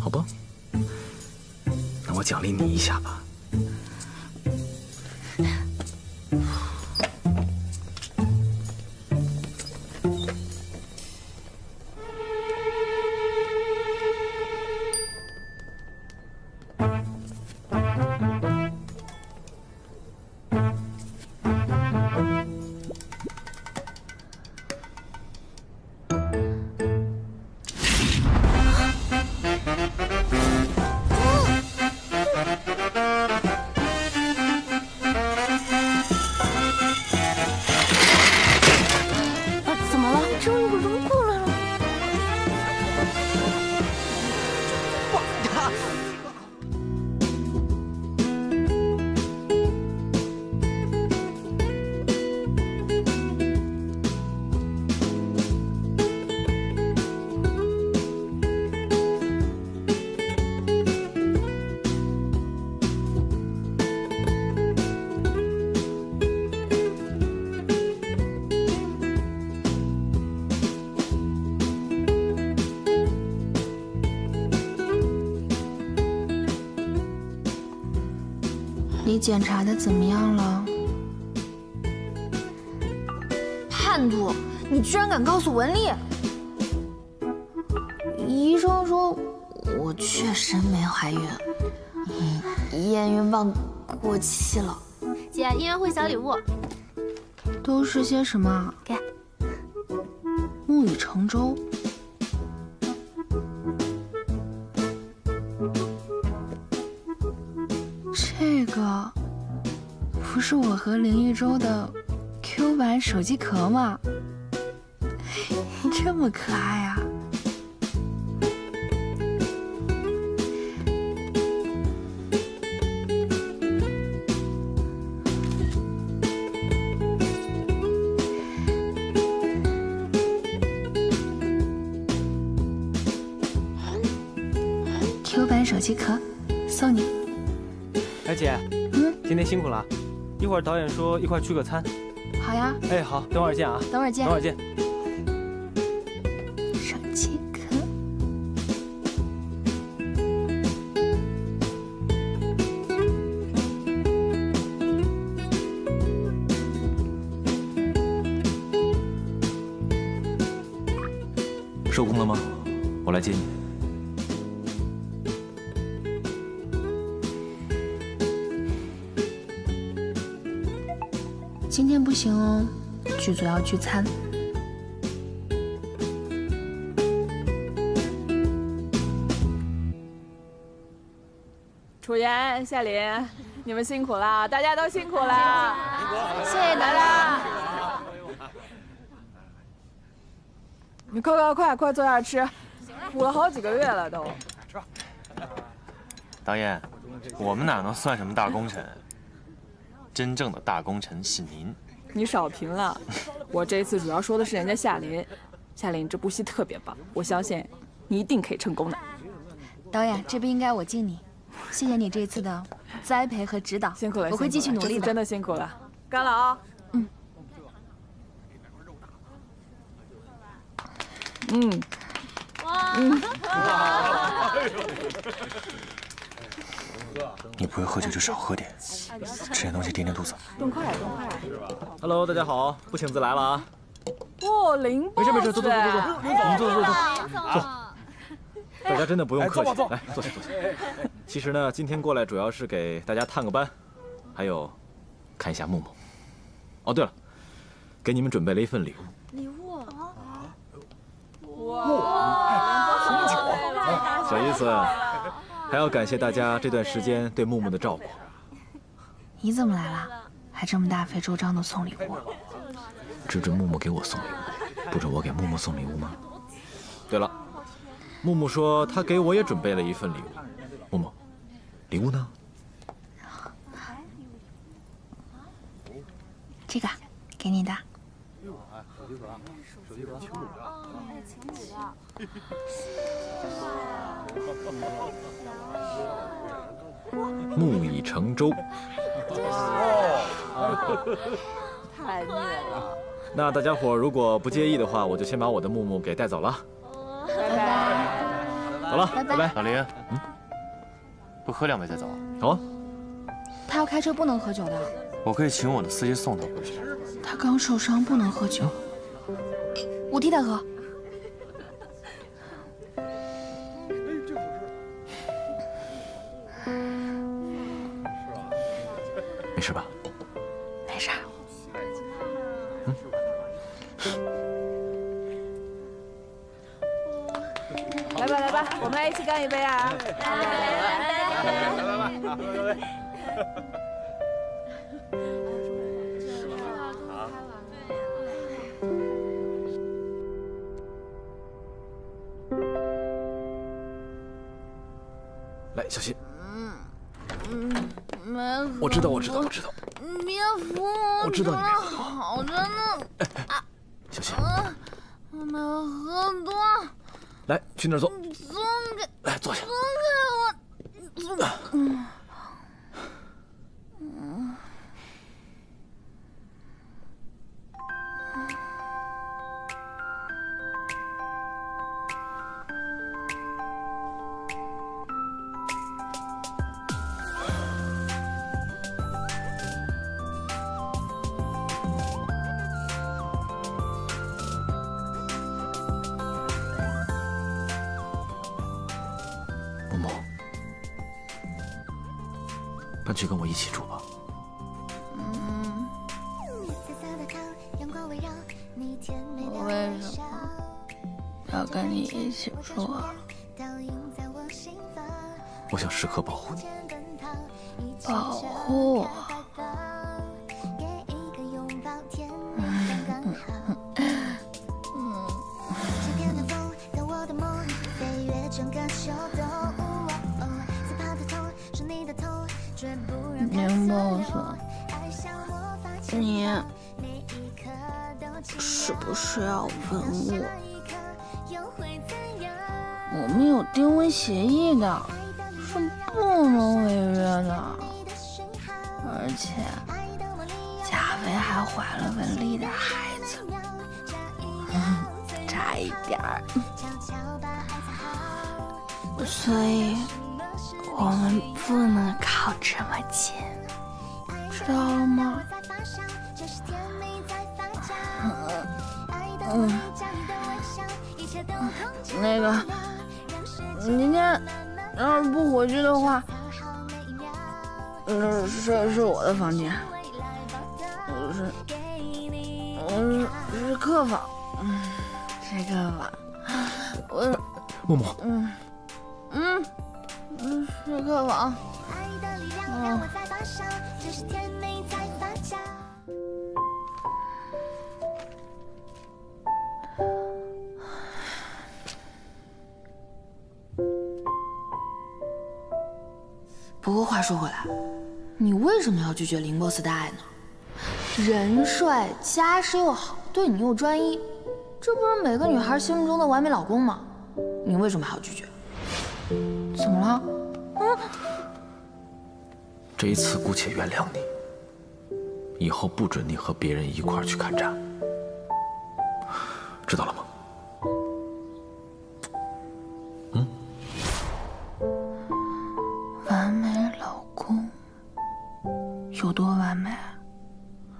好吧，那我奖励你一下吧。检查的怎么样了？叛徒，你居然敢告诉文丽！医生说，我确实没怀孕，验孕棒过期了。姐，音乐会小礼物。都是些什么？给。木已成舟。是我和林一舟的 Q 版手机壳吗？[laughs] 这么可爱啊！Q 版手机壳送你。哎姐，嗯，今天辛苦了，一会儿导演说一块聚个餐。好呀。哎，好，等会儿见啊。等会儿见。等会儿见。手机壳。收工了吗？我来接你。不行哦，剧组要聚餐。楚言、夏琳，你们辛苦了，大家都辛苦了，谢谢大家。你快快快快坐下吃，苦了好几个月了都。导演，我们哪能算什么大功臣？真正的大功臣是您。你少评了，我这次主要说的是人家夏琳。夏琳，这部戏特别棒，我相信你一定可以成功的。导演，这不应该我敬你，谢谢你这次的栽培和指导，辛苦了，我会继续努力的。真的辛苦了，干了啊！嗯。嗯。哇！[laughs] 嗯。你不会喝酒就少喝点，吃点东西垫垫肚子。动快，动快！Hello，大家好，不请自来了啊。哦，林没事没事，坐坐坐坐坐，我们坐坐坐坐坐。大家真的不用客气，来坐下坐下。其实呢，今天过来主要是给大家探个班，还有看一下木木。哦，对了，给你们准备了一份礼物。礼物啊！哇！小意思。还要感谢大家这段时间对木木的照顾。你怎么来了？还这么大费周章的送礼物？只准木木给我送礼物，不准我给木木送礼物吗？对了，木木说他给我也准备了一份礼物。木木，礼物呢？这个，给你的。木已成舟。太虐了。那大家伙如果不介意的话，我就先把我的木木给带走了。拜拜。走了，拜拜。老林，嗯，不喝两杯再走？走啊。他要开车不能喝酒的。我可以请我的司机送他回去。他刚受伤不能喝酒，我替他喝。没事吧？没事。嗯。来吧来吧，我们来一起干一杯啊！来来来来来来来。来，小心。我知道，我知道，我知道。别扶我，我知道你没喝多。好着呢。哎，小心。没喝多。来，去那儿坐。松开。来，坐下。松开我。嗯。去跟我一起住吧。嗯。我为什么要跟你一起住？我想时刻保护你。保护。林 boss，你是不是要吻我？我们有订婚协议的，是不能违约的。而且，贾薇还怀了文丽的。孩子，差一点儿。所以。我们不能靠这么近，知道了吗？嗯，那个，你今天要是不回去的话，那是是我的房间，是，嗯，是客房，嗯，是客房，我，默默，嗯，嗯。嗯，是客房。让我在发烧，只是甜美在发酵。不过话说回来，你为什么要拒绝林 boss 的爱呢？人帅，家世又好，对你又专一，这不是每个女孩心目中的完美老公吗？你为什么还要拒绝？怎么了？嗯，这一次姑且原谅你，以后不准你和别人一块儿去看展，知道了吗？嗯完美老公有多完美？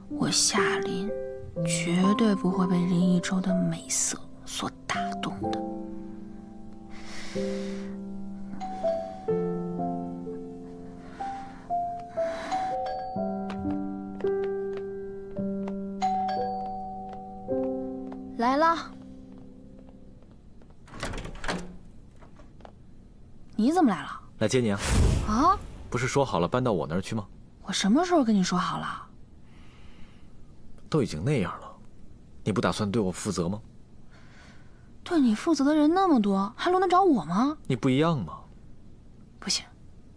我夏琳绝对不会被林一舟的美色所打动的。来了，你怎么来了？来接你啊！啊？不是说好了搬到我那儿去吗？我什么时候跟你说好了？都已经那样了，你不打算对我负责吗？对你负责的人那么多，还轮得着我吗？你不一样吗？不行，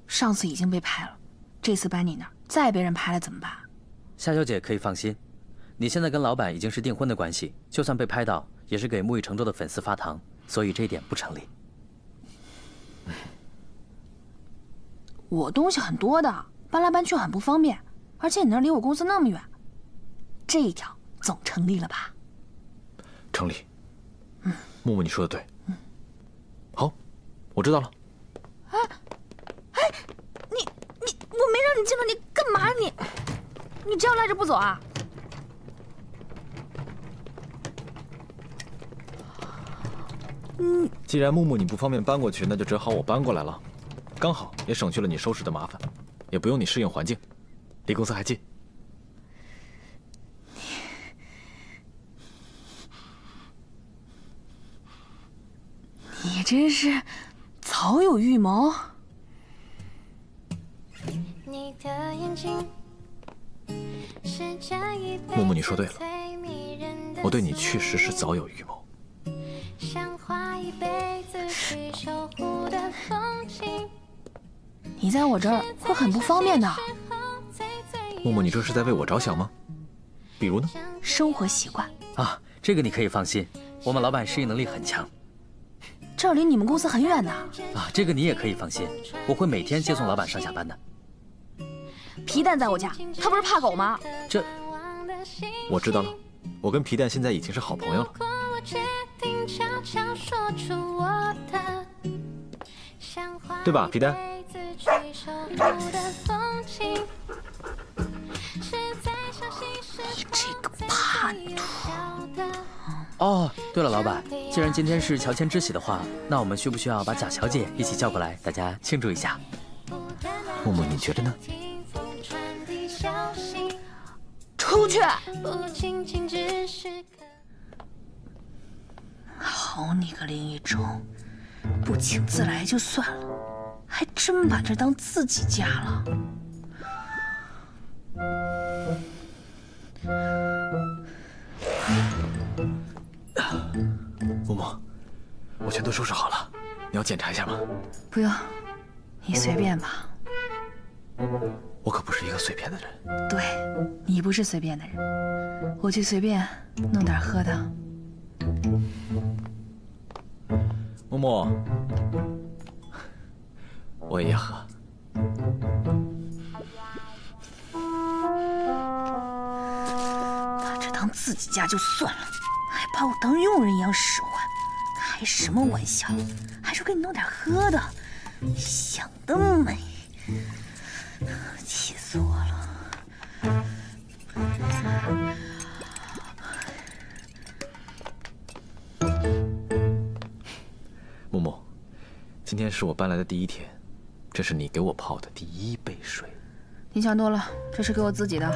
上次已经被拍了，这次搬你那儿，再被人拍了怎么办？夏小姐可以放心，你现在跟老板已经是订婚的关系，就算被拍到，也是给木已成舟的粉丝发糖，所以这一点不成立。我东西很多的，搬来搬去很不方便，而且你那儿离我公司那么远，这一条总成立了吧？成立。嗯，木木，你说的对。嗯，好，我知道了。哎，哎，你你，我没让你进来，你干嘛你？你这样赖着不走啊？嗯，既然木木你不方便搬过去，那就只好我搬过来了，刚好也省去了你收拾的麻烦，也不用你适应环境，离公司还近。你真是早有预谋。木木，你说对了，我对你确实是早有预谋。你在我这儿会很不方便的。默默，你这是在为我着想吗？比如呢？生活习惯啊，这个你可以放心，我们老板适应能力很强。这儿离你们公司很远的啊，这个你也可以放心，我会每天接送老板上下班的。皮蛋在我家，他不是怕狗吗？这我知道了，我跟皮蛋现在已经是好朋友了。对吧，皮蛋？你这个叛徒！哦，对了，老板，既然今天是乔迁之喜的话，那我们需不需要把贾小姐一起叫过来，大家庆祝一下？木木，你觉得呢？出去！好你个林一舟，不请自来就算了，还真把这当自己家了。木木，我全都收拾好了，你要检查一下吗？不用，你随便吧。我可不是一个随便的人。对，你不是随便的人。我去随便弄点喝的。木木，我也喝。把这当自己家就算了，还把我当佣人一样使唤，开什么玩笑？还说给你弄点喝的，想得美！气死我了！今天是我搬来的第一天，这是你给我泡的第一杯水。你想多了，这是给我自己的。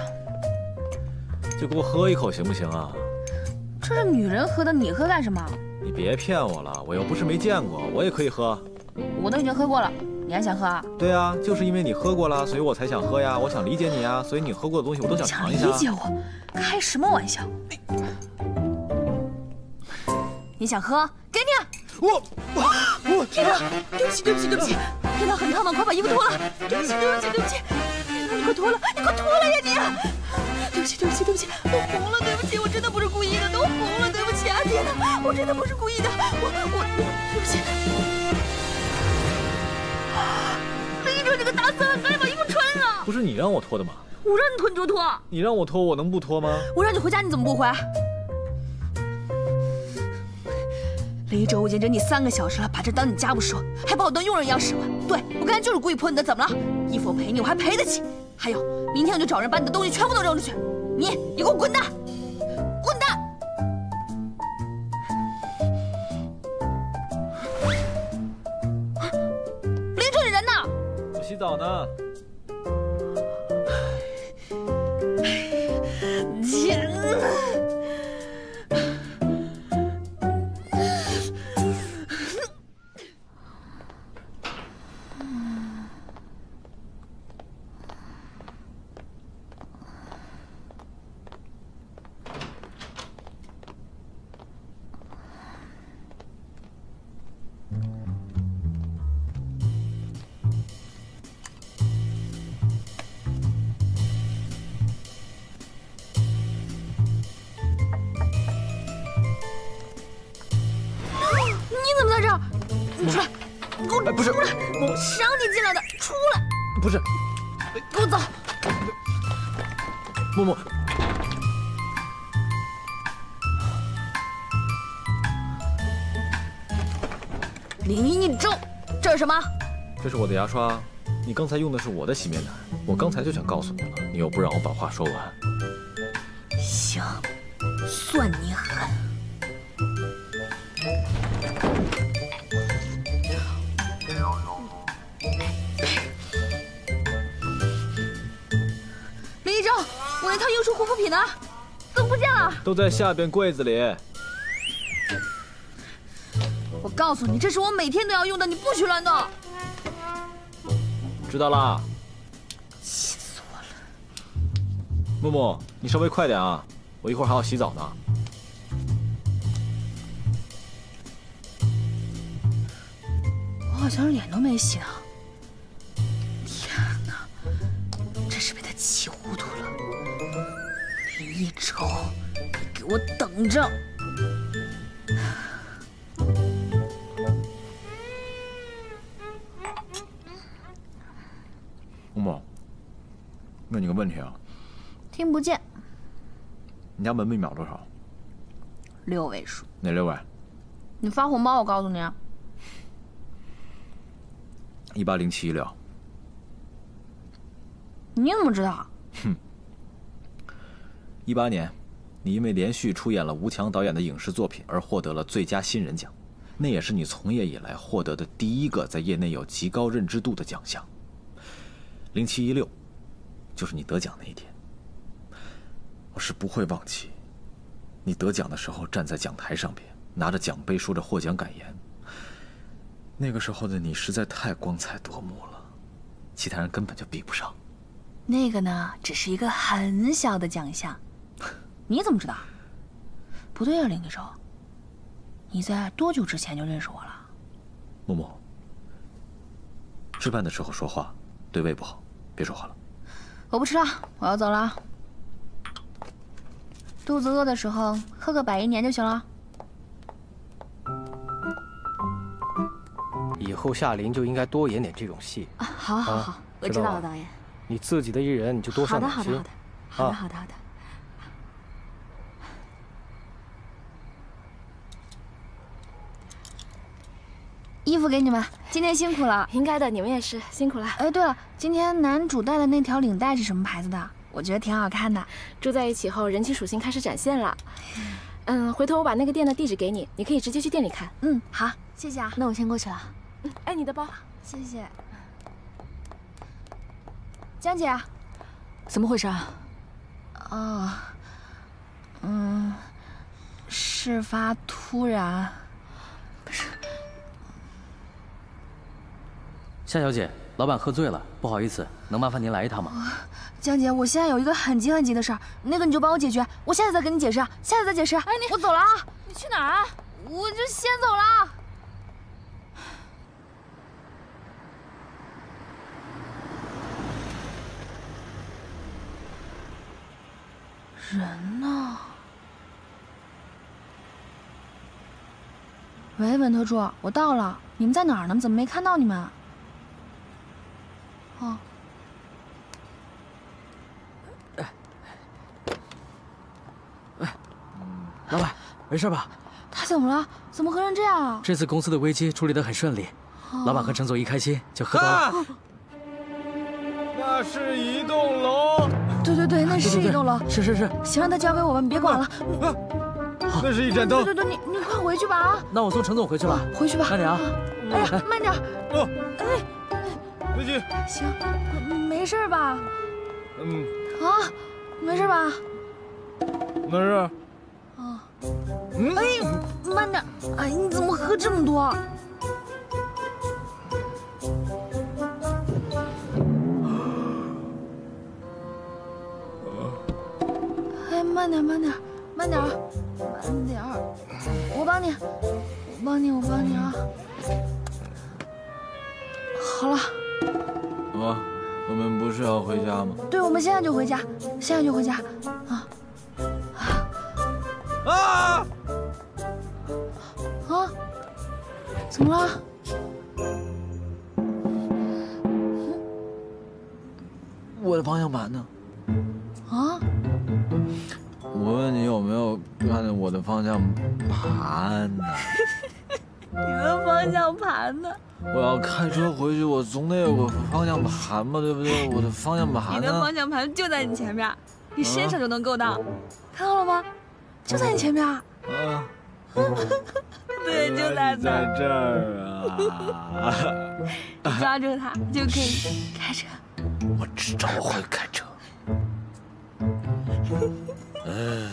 就给我喝一口行不行啊？这是女人喝的，你喝干什么？你别骗我了，我又不是没见过，我也可以喝。我都已经喝过了。你还想喝啊？对啊，就是因为你喝过了，所以我才想喝呀。我想理解你啊，所以你喝过的东西我都想尝一下。理解我？开什么玩笑？你想喝？给你。我我天哪！对不起对不起对不起！天哪，很烫吗，快把衣服脱了！对不起对不起对不起！天哪，你快脱了，你快脱了呀你！对不起对不起对不起，我红了，对不起，我真的不是故意的，都红了，对不起啊！天哪，我真的不是故意的，我我对不起。林一哲，你个大色，赶紧把衣服穿上！不是你让我脱的吗？我让你脱你就脱。你让我脱，我能不脱吗？我让你回家，你怎么不回？林一哲，我已经忍你三个小时了，把这当你家不说，还把我当佣人一样使唤。对我刚才就是故意泼你的，怎么了？衣服我赔你，我还赔得起。还有，明天我就找人把你的东西全部都扔出去。你，你给我滚蛋！滚蛋！林哲，你人呢？我洗澡呢。天哪！刷，你刚才用的是我的洗面奶，我刚才就想告诉你了，你又不让我把话说完。行，算你狠。林一舟，我那套优舒护肤品呢？怎么不见了？都在下边柜子里。我告诉你，这是我每天都要用的，你不许乱动。知道啦。气死我了！木木，你稍微快点啊，我一会儿还要洗澡呢。我好像脸都没洗呢。天哪，真是被他气糊涂了。林一舟，你给我等着！木木，问你个问题啊，听不见，你家门密码多少？六位数。哪六位？你发红包，我告诉你啊。一八零七一六。你怎么知道？哼。一八年，你因为连续出演了吴强导演的影视作品而获得了最佳新人奖，那也是你从业以来获得的第一个在业内有极高认知度的奖项。零七一六，就是你得奖那一天。我是不会忘记，你得奖的时候站在讲台上边，拿着奖杯说着获奖感言。那个时候的你实在太光彩夺目了，其他人根本就比不上。那个呢，只是一个很小的奖项。你怎么知道？不对啊，林一舟，你在多久之前就认识我了？木木，吃饭的时候说话对胃不好，别说话了。我不吃了，我要走了。肚子饿的时候喝个百一年就行了。以后夏琳就应该多演点这种戏。啊，好，好，好，我知道了，导演。你自己的艺人，你就多上点心。好的，好的，好的，好的，好的。衣服给你们，今天辛苦了。应该的，你们也是辛苦了。哎，对了，今天男主戴的那条领带是什么牌子的？我觉得挺好看的。住在一起后，人气属性开始展现了。嗯，回头我把那个店的地址给你，你可以直接去店里看。嗯，好，谢谢啊。那我先过去了。嗯，哎，你的包，谢谢。江姐，怎么回事啊？哦，嗯，事发突然。不是。夏小姐，老板喝醉了，不好意思，能麻烦您来一趟吗？江姐，我现在有一个很急很急的事儿，那个你就帮我解决，我下次再跟你解释，下次再解释。哎，你我走了啊！你去哪儿啊？我就先走了。人呢？喂，文特助，我到了，你们在哪儿呢？怎么没看到你们？哦。老板，没事吧？他怎么了？怎么喝成这样啊？这次公司的危机处理得很顺利，老板和陈总一开心就喝多了。那是一栋楼。对对对，那是一栋楼。是是是。行，让他交给我吧，你别管了。那是一盏灯。对对对，你你快回去吧啊！那我送陈总回去吧。回去吧。慢点啊。哎呀，慢点。哦。哎。飞机。行，没事吧？嗯。啊，没事吧？没事。哎，慢点！哎，你怎么喝这么多？哎，慢点，慢点，慢点，慢点！我帮你，我帮你，我帮你啊！好了。啊，我们不是要回家吗？对，我们现在就回家，现在就回家，啊！啊！啊！怎么了？我的方向盘呢？啊！我问你有没有看见我的方向盘呢？[laughs] 你的方向盘呢？我要开车回去，我总得有个方向盘吧，对不对？我的方向盘呢？你的方向盘就在你前面，你伸手就能够到，看到了吗？就在你前面。啊。[laughs] 对，就在在这儿啊！抓住它就可以开车。我知道我会开车。嗯，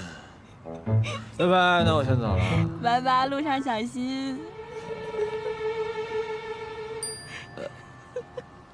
拜拜，那我先走了。拜拜，路上小心。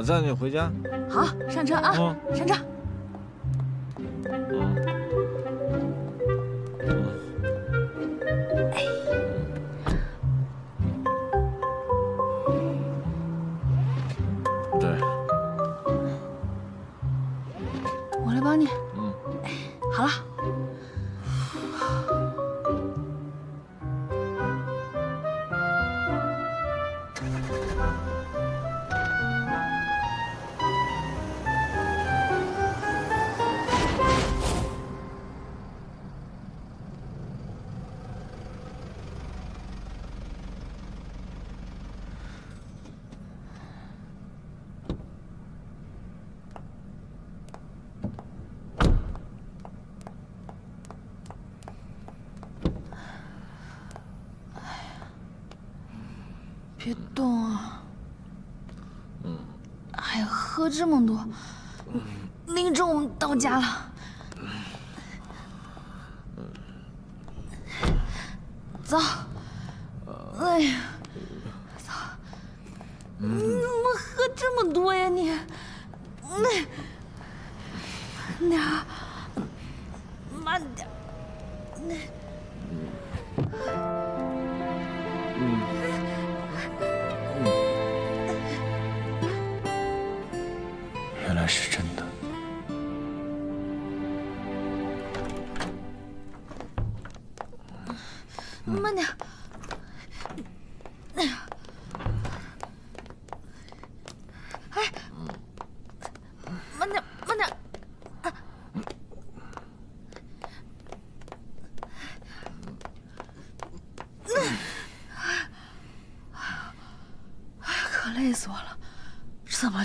我载你回家。好，上车啊，上车。这么多，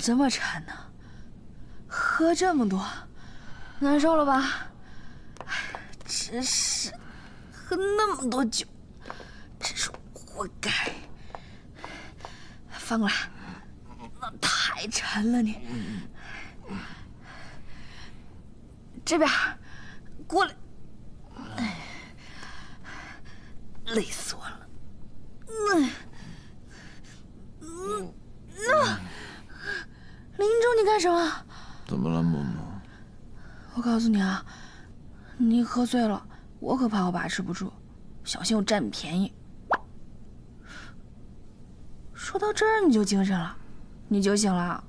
这么沉呢？喝这么多，难受了吧？真是喝那么多酒，真是活该。翻过来，那太沉了，你。这边。喝醉了，我可怕我把持不住，小心我占你便宜。说到这儿你就精神了，你酒醒了？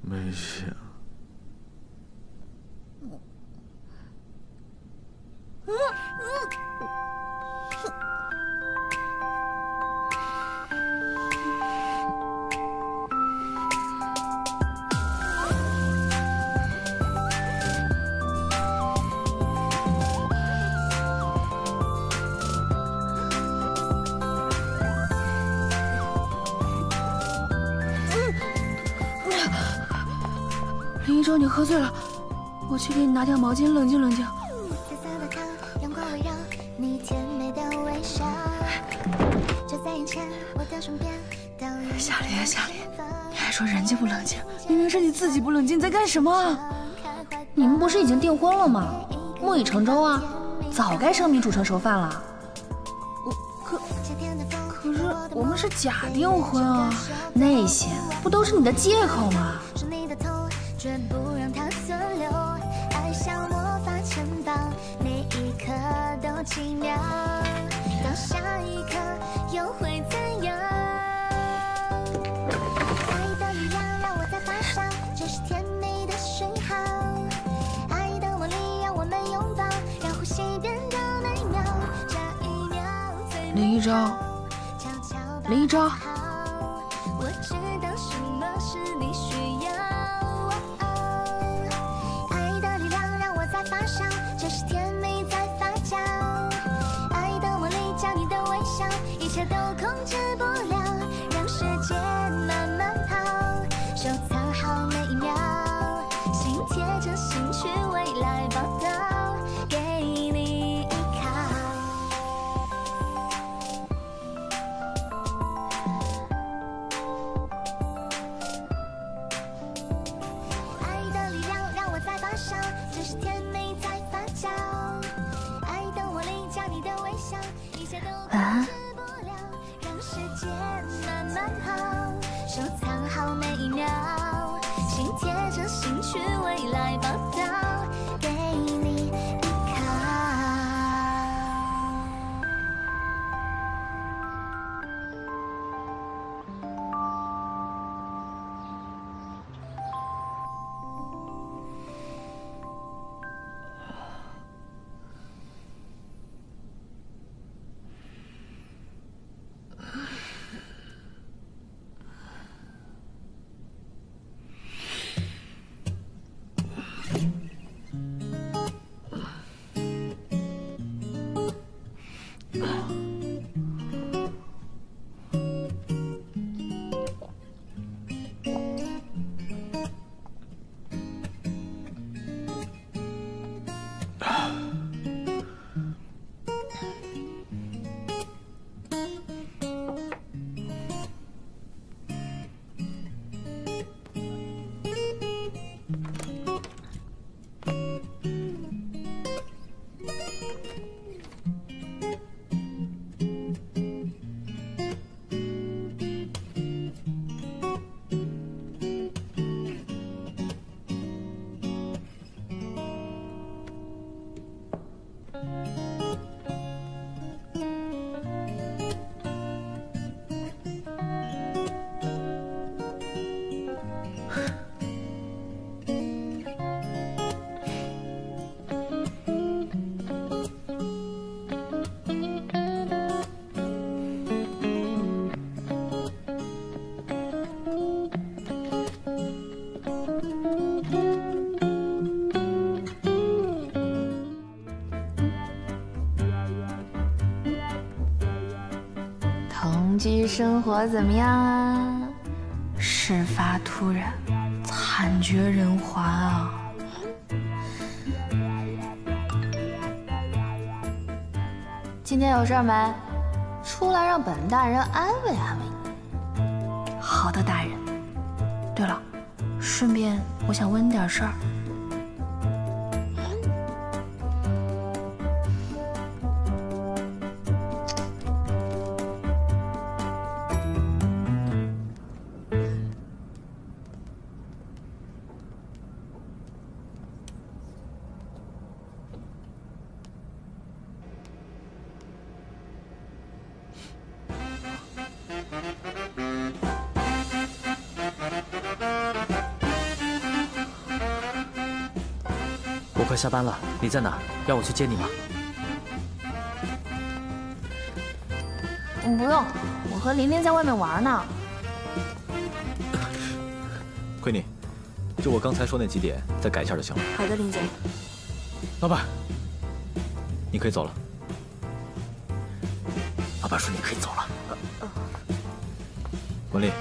没。干什么你们不是已经订婚了吗？木已成舟啊早该生米煮成熟饭了。我可可是我们是假订婚啊那些不都是你的借口吗？林一周，林一周。我知道什么是你需要。居生活怎么样？啊事发突然惨绝人寰啊。今天有事没？出来让本大人安慰安慰你。好的大人。对了顺便我想问你点事儿。下班了，你在哪儿？要我去接你吗？嗯，不用，我和琳琳在外面玩呢。[laughs] 亏你，就我刚才说那几点，再改一下就行了。好的，林总。老板，你可以走了。老板说你可以走了。文丽，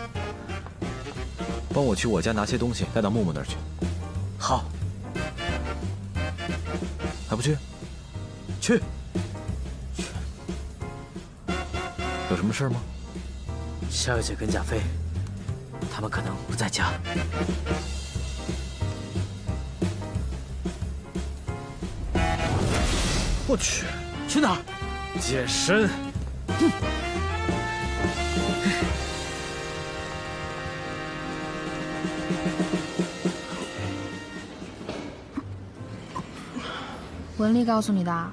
帮我去我家拿些东西带到木木那儿去。好。去。有什么事吗？夏月姐跟贾飞，他们可能不在家。我去，去哪儿？健身。哼。文丽告诉你的，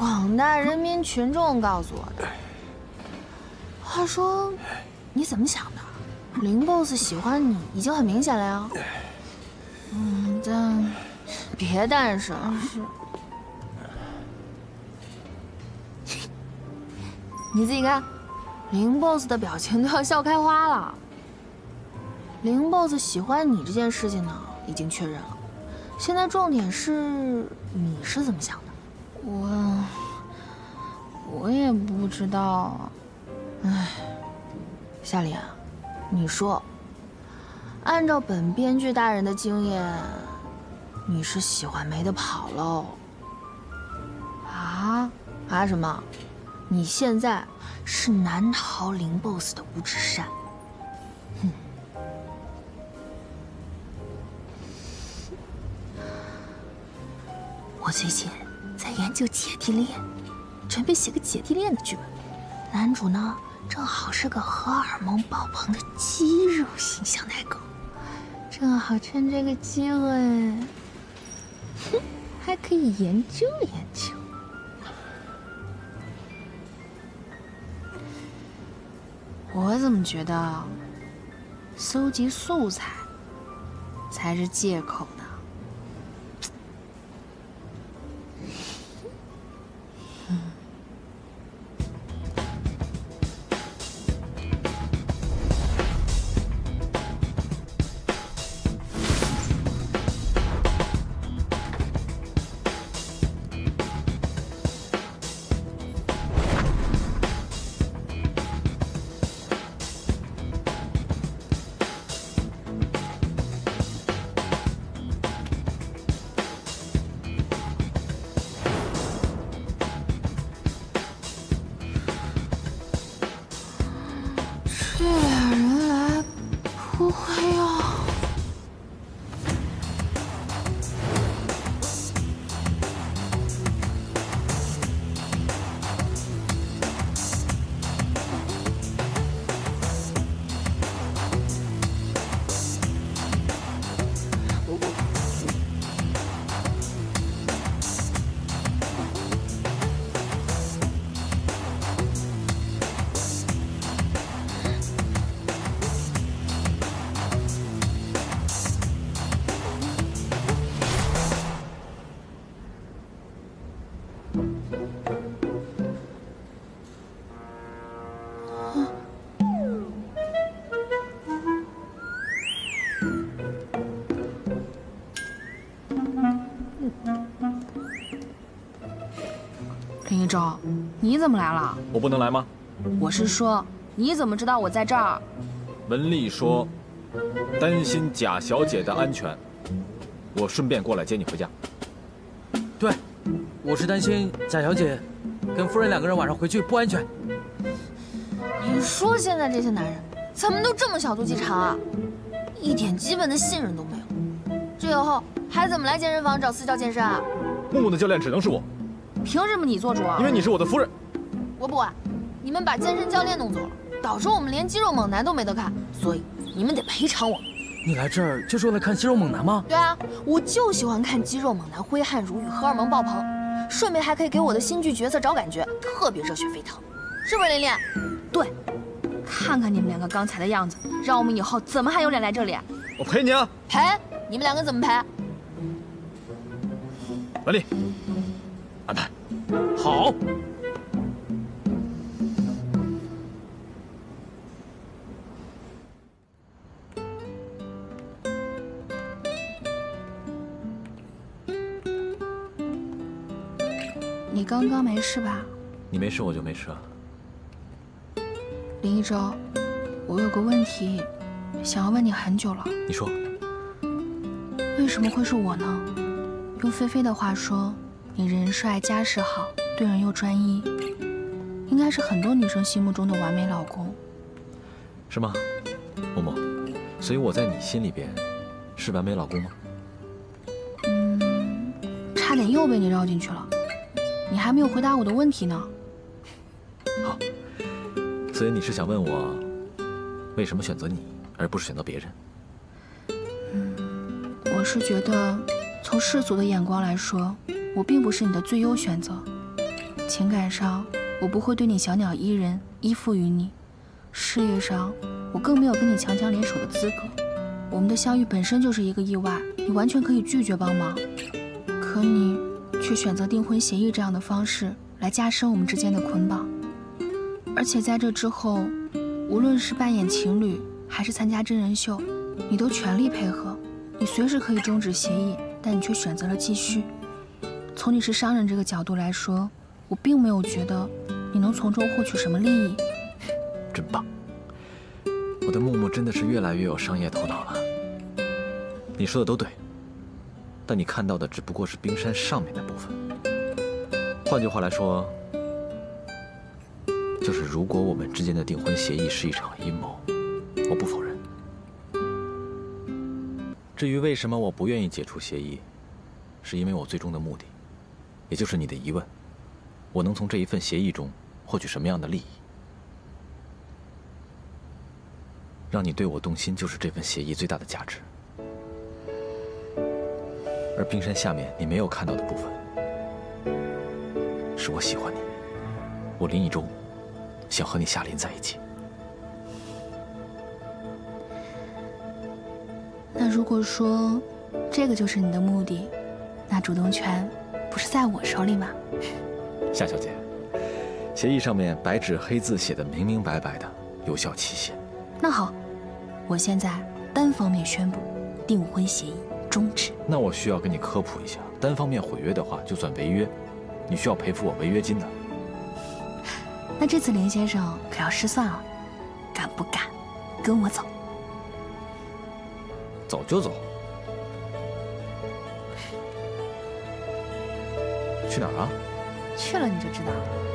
广大人民群众告诉我的。话说，你怎么想的？林 boss 喜欢你已经很明显了呀。嗯，但别但是，你自己看，林 boss 的表情都要笑开花了。林 boss 喜欢你这件事情呢，已经确认了。现在重点是你是怎么想？我我也不知道。唉，夏琳，你说，按照本编剧大人的经验，你是喜欢没得跑喽？啊啊什么？你现在是难逃林 boss 的五指山。哼。[laughs] 我最近研究姐弟恋，准备写个姐弟恋的剧本。男主呢，正好是个荷尔蒙爆棚的肌肉型小奶狗，正好趁这个机会，哼，还可以研究研究。我怎么觉得，搜集素材才是借口怎么来了？我不能来吗？我是说，你怎么知道我在这儿？文丽说，担心贾小姐的安全，我顺便过来接你回家。对，我是担心贾小姐跟夫人两个人晚上回去不安全。你说现在这些男人怎么都这么小肚鸡肠啊？一点基本的信任都没有。这以后还怎么来健身房找私教健身啊？木木的教练只能是我，凭什么你做主啊？因为你是我的夫人。我不管，你们把健身教练弄走了，导致我们连肌肉猛男都没得看，所以你们得赔偿我。你来这儿就是为了看肌肉猛男吗？对啊，我就喜欢看肌肉猛男挥汗如雨，荷尔蒙爆棚，顺便还可以给我的新剧角色找感觉，特别热血沸腾，是不是琳琳？对，看看你们两个刚才的样子，让我们以后怎么还有脸来这里？我陪你啊！陪？你们两个怎么陪？文丽，安排好。刚刚没事吧？你没事我就没事啊。林一舟，我有个问题，想要问你很久了。你说，为什么会是我呢？用菲菲的话说，你人帅家世好，对人又专一，应该是很多女生心目中的完美老公。是吗，默默？所以我在你心里边是完美老公吗？嗯，差点又被你绕进去了。你还没有回答我的问题呢。好，所以你是想问我，为什么选择你而不是选择别人？嗯，我是觉得，从世俗的眼光来说，我并不是你的最优选择。情感上，我不会对你小鸟依人，依附于你；事业上，我更没有跟你强强联手的资格。我们的相遇本身就是一个意外，你完全可以拒绝帮忙。可你。却选择订婚协议这样的方式来加深我们之间的捆绑，而且在这之后，无论是扮演情侣还是参加真人秀，你都全力配合。你随时可以终止协议，但你却选择了继续。从你是商人这个角度来说，我并没有觉得你能从中获取什么利益。真棒！我的木木真的是越来越有商业头脑了。你说的都对。但你看到的只不过是冰山上面的部分。换句话来说，就是如果我们之间的订婚协议是一场阴谋，我不否认。至于为什么我不愿意解除协议，是因为我最终的目的，也就是你的疑问：我能从这一份协议中获取什么样的利益？让你对我动心，就是这份协议最大的价值。而冰山下面你没有看到的部分，是我喜欢你，我林一中想和你夏琳在一起。那如果说这个就是你的目的，那主动权不是在我手里吗？[laughs] 夏小姐，协议上面白纸黑字写的明明白白的，有效期限。那好，我现在单方面宣布订婚协议。终止。那我需要跟你科普一下，单方面毁约的话就算违约，你需要赔付我违约金的。那这次林先生可要失算了，敢不敢跟我走？走就走。去哪儿啊？去了你就知道了。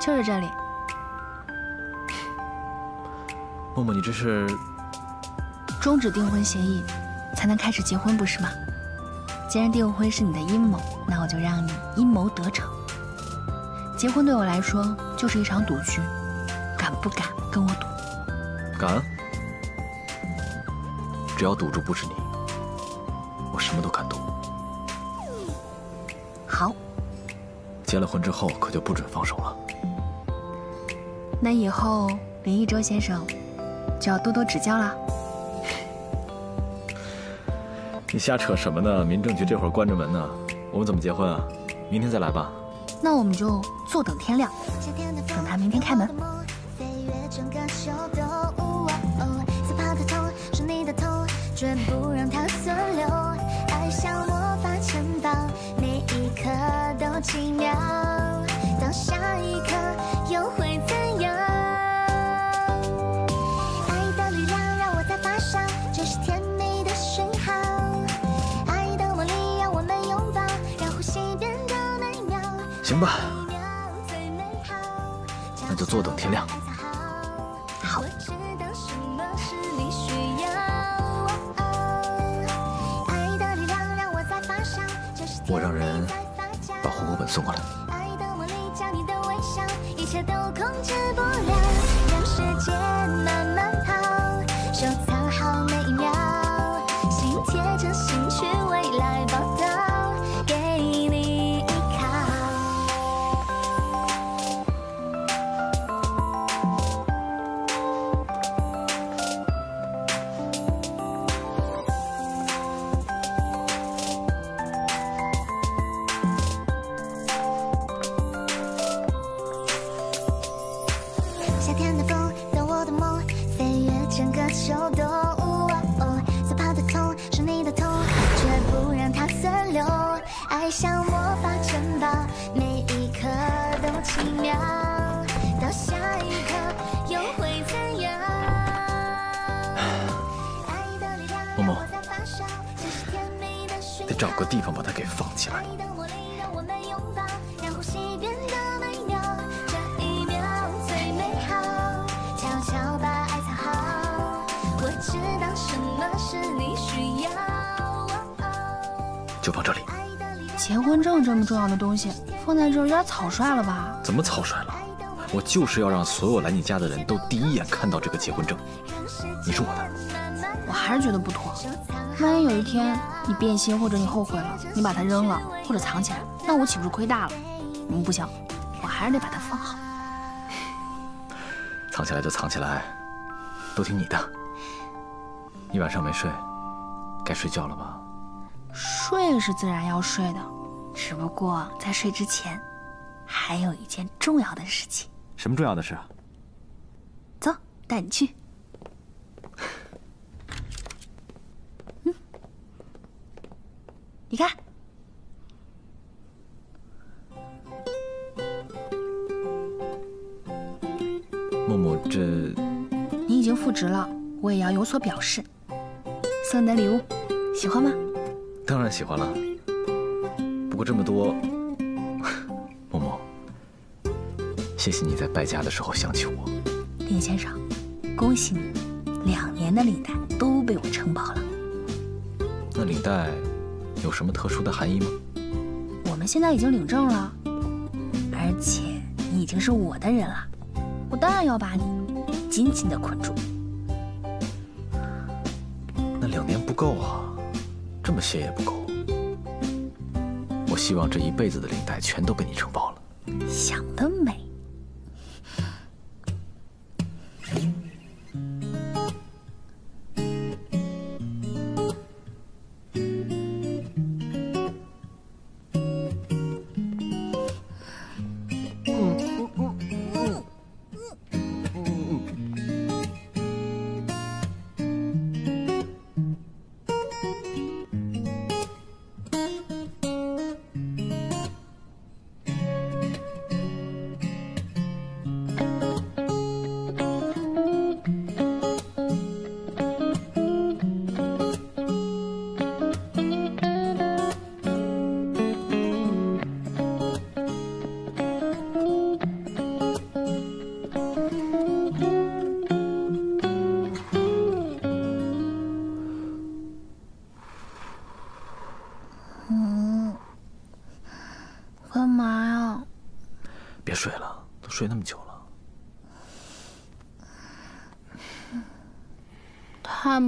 就是这里。默默，你这是终止订婚协议，才能开始结婚，不是吗？既然订婚是你的阴谋，那我就让你阴谋得逞。结婚对我来说就是一场赌局，敢不敢跟我赌？敢。只要赌注不是你，我什么都敢赌。好。结了婚之后，可就不准放手了。那以后林一舟先生就要多多指教了。你瞎扯什么呢？民政局这会儿关着门呢，我们怎么结婚啊？明天再来吧。那我们就坐等天亮，等他明天开门。吧，那就坐等天亮。这么重要的东西放在这儿有点草率了吧？怎么草率了？我就是要让所有来你家的人都第一眼看到这个结婚证。你是我的，我还是觉得不妥。万一有一天你变心或者你后悔了，你把它扔了或者藏起来，那我岂不是亏大了？嗯，不行，我还是得把它放好。藏起来就藏起来，都听你的。一晚上没睡，该睡觉了吧？睡是自然要睡的，只不过在睡之前，还有一件重要的事情。什么重要的事啊？走，带你去。嗯，你看，默默，这你已经复职了，我也要有所表示。送你的礼物，喜欢吗？当然喜欢了。不过这么多，[laughs] 默默，谢谢你在败家的时候想起我。林先生，恭喜你，两年的领带都被我承包了。那领带有什么特殊的含义吗？我们现在已经领证了，而且你已经是我的人了，我当然要把你紧紧的捆住。那两年不够啊，这么些也不够。希望这一辈子的领带全都被你承包了。想得美！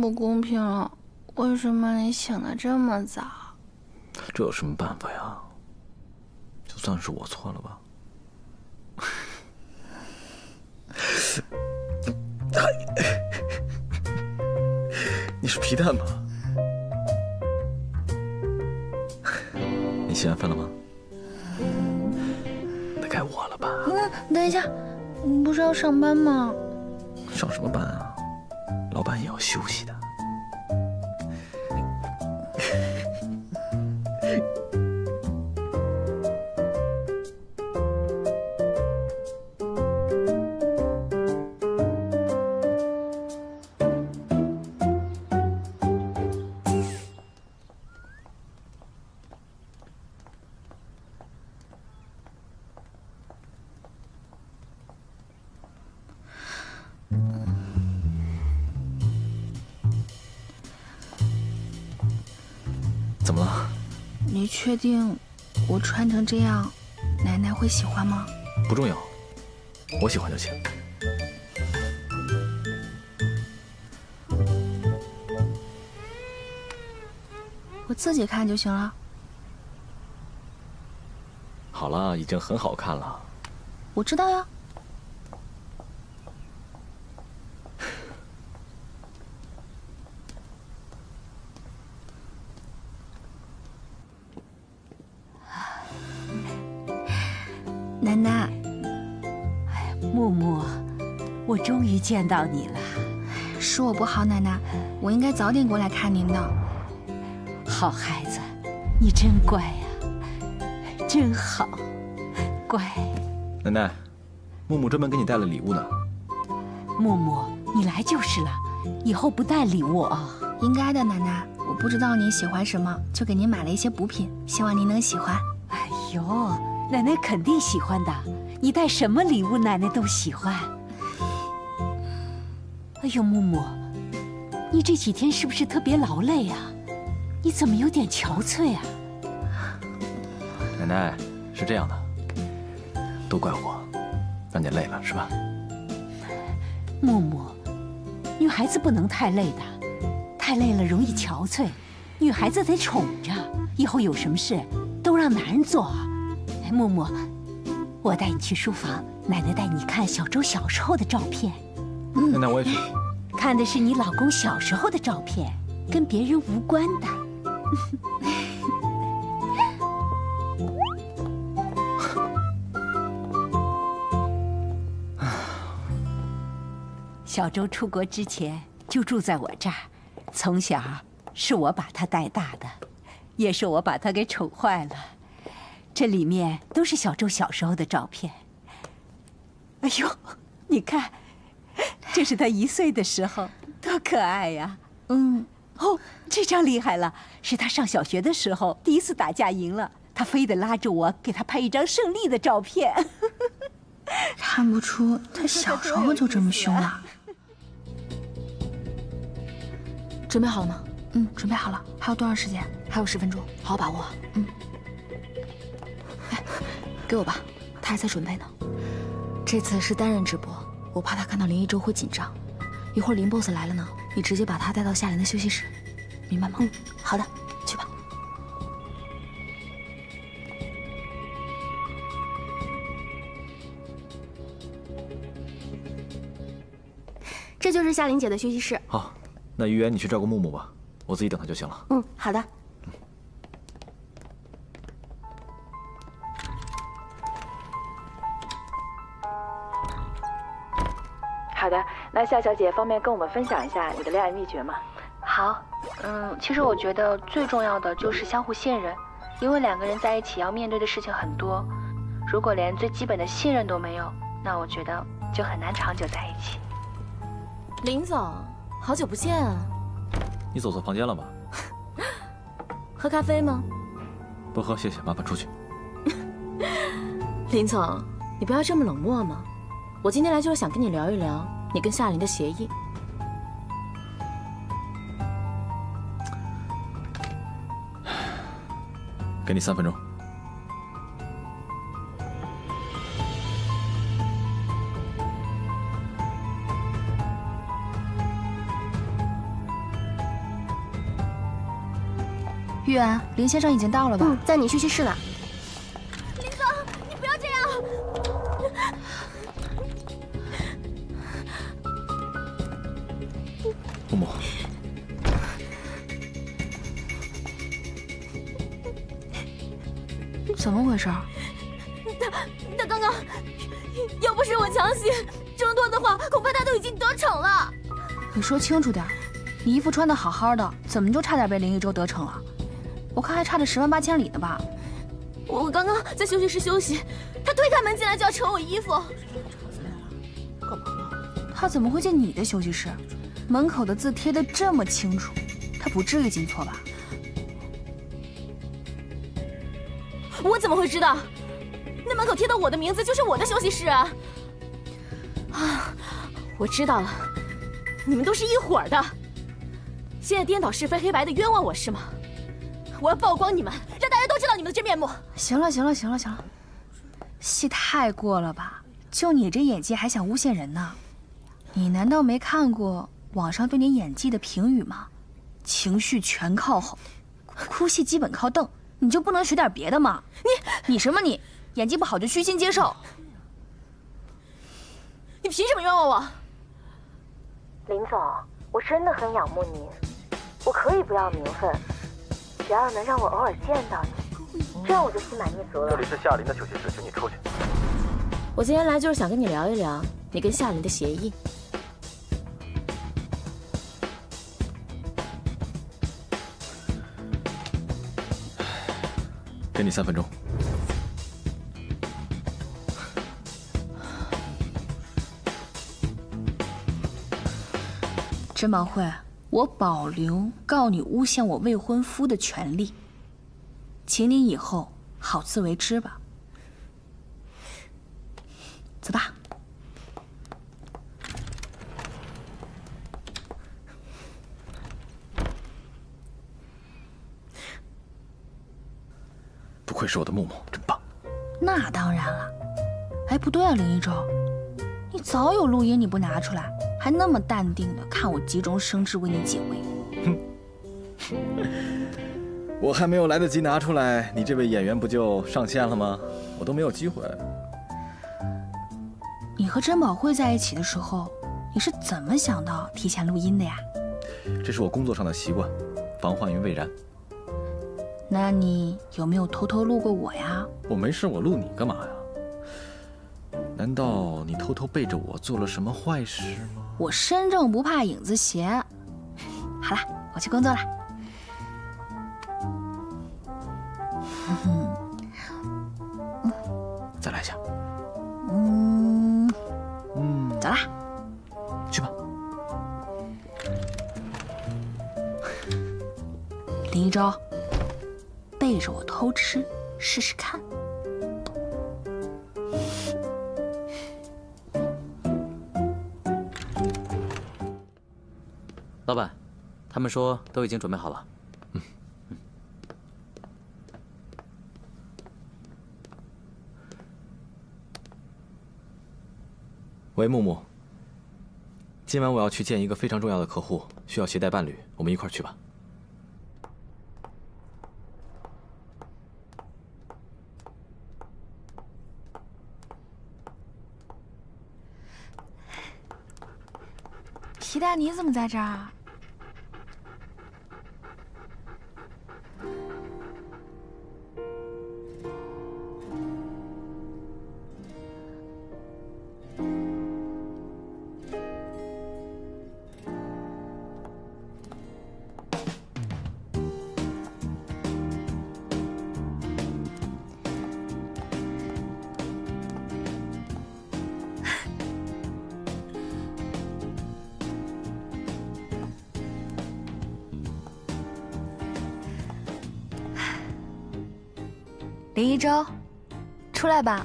不公平了！为什么你醒的这么早？这有什么办法呀？就算是我错了吧。[laughs] 你是皮蛋吧？你洗完饭了吗？那该我了吧？嗯，等一下，你不是要上班吗？上什么班啊？老板也要休息的。怎么了？你确定我穿成这样，奶奶会喜欢吗？不重要，我喜欢就行。我自己看就行了。好了，已经很好看了。我知道呀。见到你了。是我不好，奶奶，我应该早点过来看您的。好孩子，你真乖呀，真好，乖。奶奶，木木专门给你带了礼物呢。木木，你来就是了，以后不带礼物啊。应该的，奶奶。我不知道您喜欢什么，就给您买了一些补品，希望您能喜欢。哎呦，奶奶肯定喜欢的。你带什么礼物，奶奶都喜欢。哎呦，木木，你这几天是不是特别劳累啊？你怎么有点憔悴啊？奶奶，是这样的，都怪我，让你累了是吧？木木，女孩子不能太累的，太累了容易憔悴。女孩子得宠着，以后有什么事都让男人做。哎，木木，我带你去书房，奶奶带你看小周小时候的照片。奶奶，我也去。看的是你老公小时候的照片，跟别人无关的。[laughs] 小周出国之前就住在我这儿，从小是我把他带大的，也是我把他给宠坏了。这里面都是小周小时候的照片。哎呦，你看，[laughs] 这是他一岁的时候，多可爱呀！嗯，哦，这张厉害了，是他上小学的时候第一次打架赢了，他非得拉着我给他拍一张胜利的照片。[laughs] 看不出他小时候就这么凶啊！[laughs] 准备好了吗？嗯，准备好了。还有多长时间？还有十分钟，好好把握。嗯。哎，给我吧，他还在准备呢。这次是单人直播，我怕他看到林一舟会紧张。一会儿林 boss 来了呢，你直接把他带到夏琳的休息室，明白吗？嗯，好的，去吧。这就是夏琳姐的休息室。好。那于言，你去照顾木木吧，我自己等她就行了。嗯，好的。好的，那夏小姐方便跟我们分享一下你的恋爱秘诀吗？好，嗯，其实我觉得最重要的就是相互信任，因为两个人在一起要面对的事情很多，如果连最基本的信任都没有，那我觉得就很难长久在一起。林总。好久不见啊！你走错房间了吧？[laughs] 喝咖啡吗？不喝，谢谢。麻烦出去。[laughs] 林总，你不要这么冷漠嘛！我今天来就是想跟你聊一聊你跟夏琳的协议。[sighs] 给你三分钟。玉安，林先生已经到了吧？嗯，在你休息室呢。怎么回事？他他刚刚，要不是我强行挣脱的话，恐怕他都已经得逞了。你说清楚点，你衣服穿的好好的，怎么就差点被林一舟得逞了？我看还差着十万八千里呢吧。我刚刚在休息室休息，他推开门进来就要扯我衣服。干嘛呢？他怎么会进你的休息室？门口的字贴的这么清楚，他不至于进错吧？我怎么会知道？那门口贴的我的名字就是我的休息室啊！啊，我知道了，你们都是一伙的，现在颠倒是非黑白的冤枉我是吗？我要曝光你们，让大家都知道你们的真面目。行了，行了，行了，行了，戏太过了吧？就你这演技还想诬陷人呢？你难道没看过网上对你演技的评语吗？情绪全靠吼，哭戏基本靠瞪，你就不能学点别的吗？你你什么你？演技不好就虚心接受？你凭什么冤枉我？林总，我真的很仰慕您，我可以不要名分，只要能让我偶尔见到你，这样我就心满意足了。这里是夏琳的休息室，请你出去。我今天来就是想跟你聊一聊你跟夏琳的协议。给你三分钟。陈宝慧，我保留告你诬陷我未婚夫的权利，请你以后好自为之吧。走吧。不愧是我的木木，真棒。那当然了。哎，不对啊，林一舟，你早有录音，你不拿出来，还那么淡定的看我急中生智为你解围。哼 [laughs] 我还没有来得及拿出来，你这位演员不就上线了吗？我都没有机会。你和甄宝慧在一起的时候，你是怎么想到提前录音的呀？这是我工作上的习惯，防患于未然。那你有没有偷偷录过我呀？我没事，我录你干嘛呀？难道你偷偷背着我做了什么坏事吗？我身正不怕影子斜。好了，我去工作了。再来一下。嗯嗯，走啦。去吧。林一舟，背着我偷吃试试看。老板，他们说都已经准备好了。喂，木木。今晚我要去见一个非常重要的客户，需要携带伴侣，我们一块儿去吧。皮蛋，你怎么在这儿？林一舟，出来吧。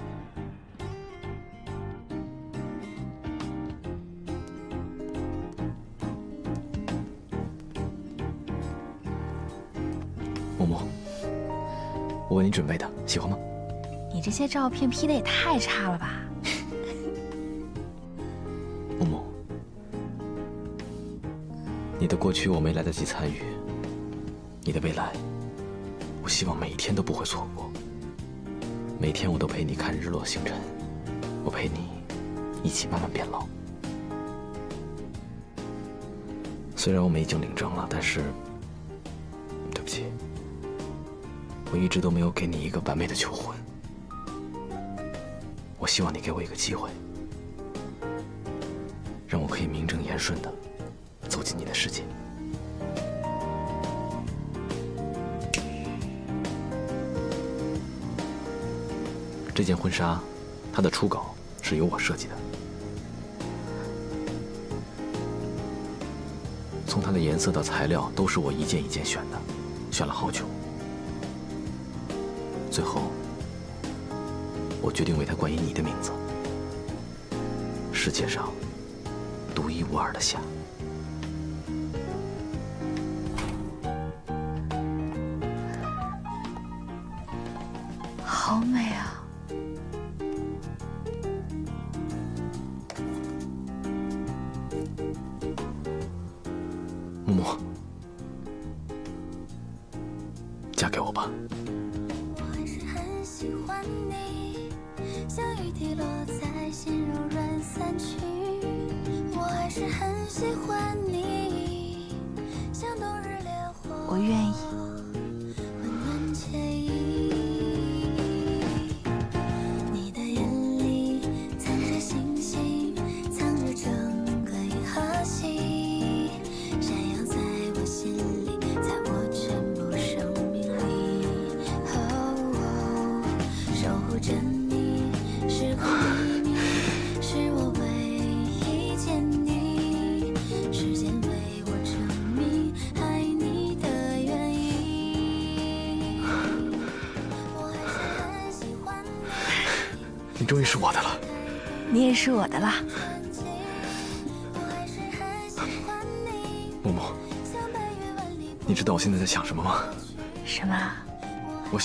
木木，我为你准备的，喜欢吗？你这些照片 P 的也太差了吧！木木，你的过去我没来得及参与，你的未来，我希望每一天都不会错过。每天我都陪你看日落星辰，我陪你一起慢慢变老。虽然我们已经领证了，但是对不起，我一直都没有给你一个完美的求婚。我希望你给我一个机会，让我可以名正言顺的走进你的世界。这件婚纱，它的初稿是由我设计的，从它的颜色到材料都是我一件一件选的，选了好久，最后我决定为它冠以你的名字，世界上独一无二的夏。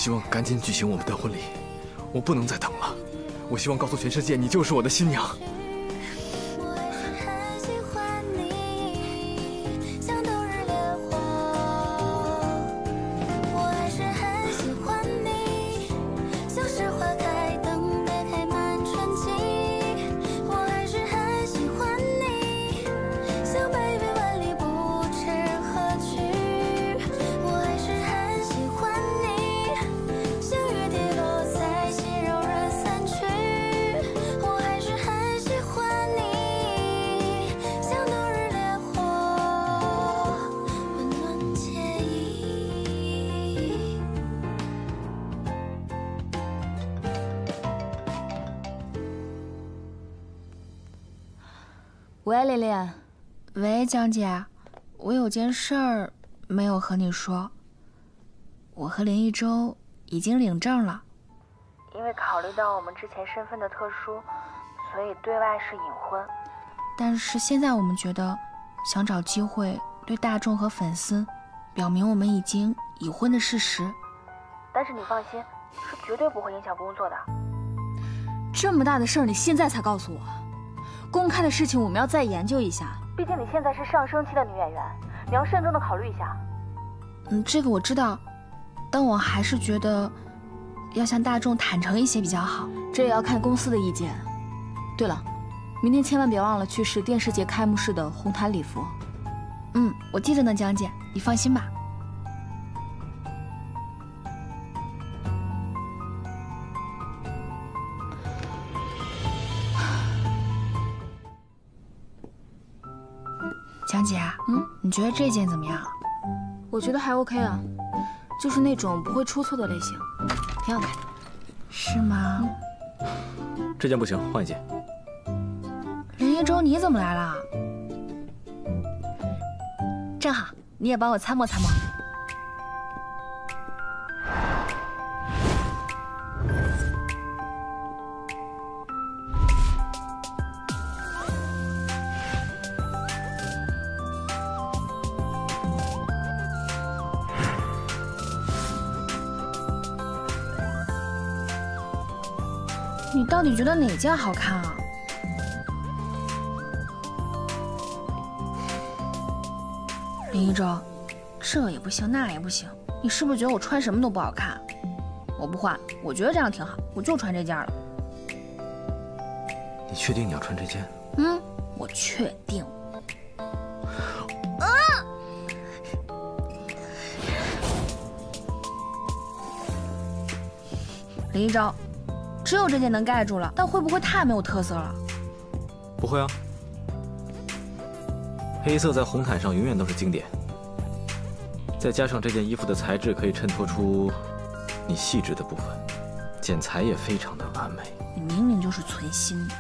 希望赶紧举行我们的婚礼，我不能再等了。我希望告诉全世界，你就是我的新娘。和你说。我和林一周已经领证了。因为考虑到我们之前身份的特殊，所以对外是隐婚。但是现在我们觉得，想找机会对大众和粉丝表明我们已经已婚的事实。但是你放心，是绝对不会影响工作的。这么大的事儿，你现在才告诉我，公开的事情我们要再研究一下。毕竟你现在是上升期的女演员，你要慎重的考虑一下。嗯，这个我知道，但我还是觉得要向大众坦诚一些比较好。这也要看公司的意见。对了，明天千万别忘了去试电视节开幕式的红毯礼服。嗯，我记着呢，江姐，你放心吧。[sighs] 江姐，嗯，你觉得这件怎么样？我觉得还 OK 啊，就是那种不会出错的类型，挺好看的。是吗？这件不行，换一件。林一舟，你怎么来了？正好，你也帮我参谋参谋。你觉得哪件好看啊？林一舟，这也不行，那也不行，你是不是觉得我穿什么都不好看？我不换，我觉得这样挺好，我就穿这件了。你确定你要穿这件？嗯，我确定。啊！林一舟，只有这件能盖住了，但会不会太没有特色了？不会啊，黑色在红毯上永远都是经典。再加上这件衣服的材质可以衬托出你细致的部分，剪裁也非常的完美。你明明就是存心的。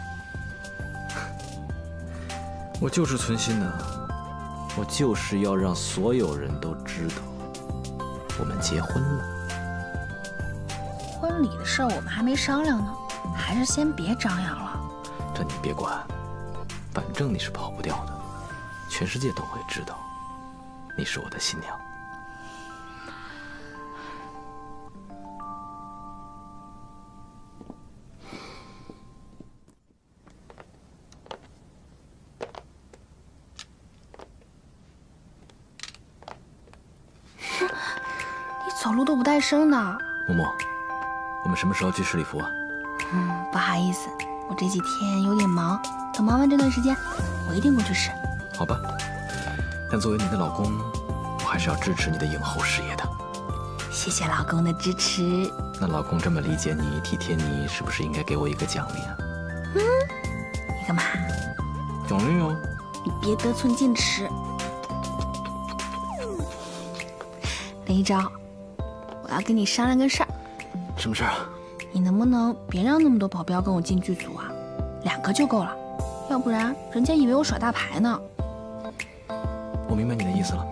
[laughs] 我就是存心的，我就是要让所有人都知道，我们结婚了。事儿我们还没商量呢，还是先别张扬了。这你别管，反正你是跑不掉的，全世界都会知道你是我的新娘。你走路都不带声的，默默。我们什么时候去十里服啊？嗯，不好意思，我这几天有点忙，等忙完这段时间，我一定过去试。好吧，但作为你的老公，我还是要支持你的影后事业的。谢谢老公的支持。那老公这么理解你、体贴你，是不是应该给我一个奖励啊？嗯，你干嘛？奖励哦。你别得寸进尺。林一昭，我要跟你商量个事儿。什么事啊？你能不能别让那么多保镖跟我进剧组啊？两个就够了，要不然人家以为我耍大牌呢。我明白你的意思了，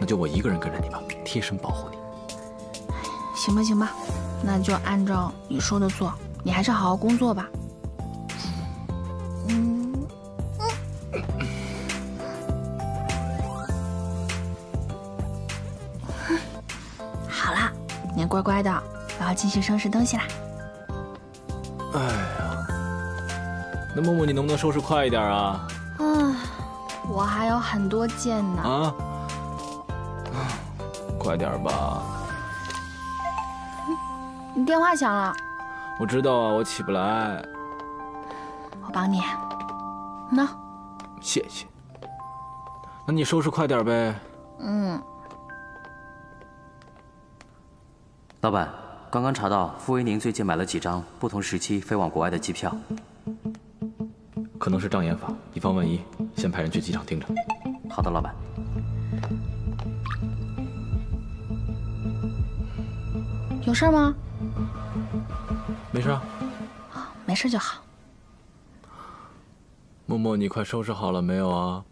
那就我一个人跟着你吧，贴身保护你。行吧，行吧，那就按照你说的做。你还是好好工作吧。嗯。好了，你乖乖的，我要继续收拾东西啦。哎呀，那默默，你能不能收拾快一点啊？啊，我还有很多件呢。啊，快点吧。你电话响了。我知道啊，我起不来。我帮你。喏。谢谢。那你收拾快点呗。嗯。老板，刚刚查到傅维宁最近买了几张不同时期飞往国外的机票。可能是障眼法，以防万一，先派人去机场盯着。好的，老板。有事吗？没事。啊，没事就好。默默，你快收拾好了没有啊？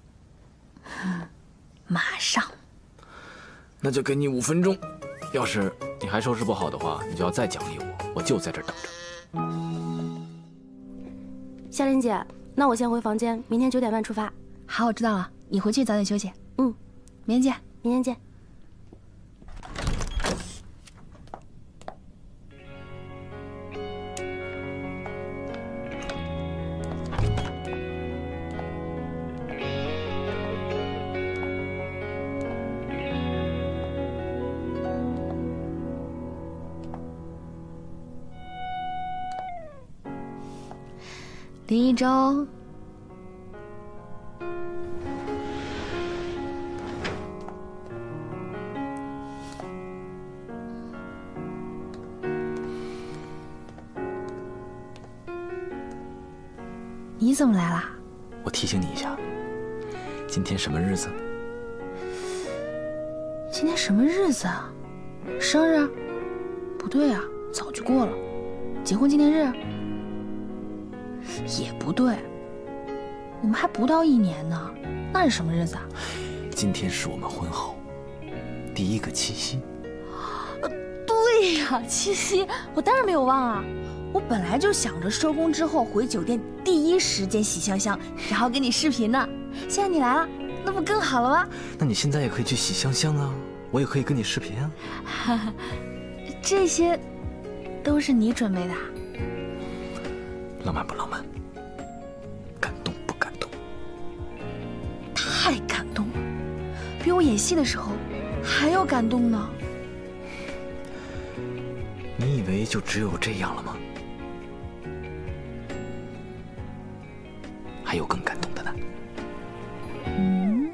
马上。那就给你五分钟，要是你还收拾不好的话，你就要再奖励我，我就在这等着。夏琳姐，那我先回房间，明天九点半出发。好，我知道了，你回去早点休息。嗯，明天见。明天见。林一舟，你怎么来啦？我提醒你一下，今天什么日子？今天什么日子啊？生日？不对啊，早就过了。结婚纪念日？也不对，我们还不到一年呢，那是什么日子啊？今天是我们婚后第一个七夕。对呀，七夕，我当然没有忘啊。我本来就想着收工之后回酒店，第一时间洗香香，然后跟你视频呢。现在你来了，那不更好了吗？那你现在也可以去洗香香啊，我也可以跟你视频啊。哈哈，这些都是你准备的？浪漫不浪漫？我演戏的时候还要感动呢。你以为就只有这样了吗？还有更感动的呢。嗯，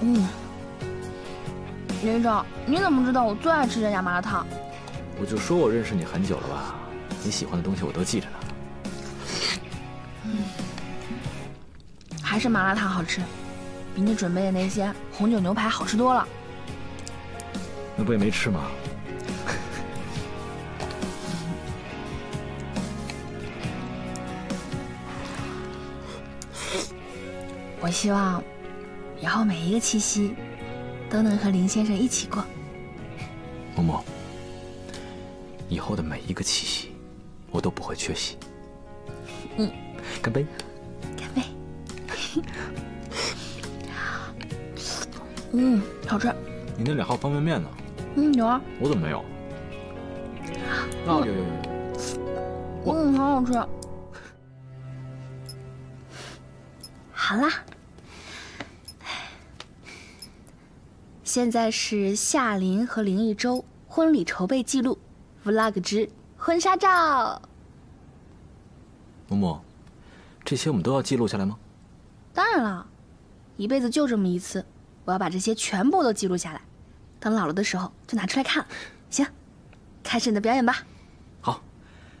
嗯，连长，你怎么知道我最爱吃这家麻辣烫？我就说我认识你很久了吧，你喜欢的东西我都记着呢。还是麻辣烫好吃，比你准备的那些红酒牛排好吃多了。那不也没吃吗？[laughs] 我希望以后每一个七夕都能和林先生一起过。默默，以后的每一个七夕，我都不会缺席。嗯，干杯！嗯，好吃。你那里还有方便面呢？嗯，有啊。我怎么没有？啊，有有有有。嗯，好好吃。好啦，现在是夏琳和林一周婚礼筹备记录，vlog 之婚纱照。木木，这些我们都要记录下来吗？当然了，一辈子就这么一次，我要把这些全部都记录下来，等老了的时候就拿出来看。行，开始你的表演吧。好，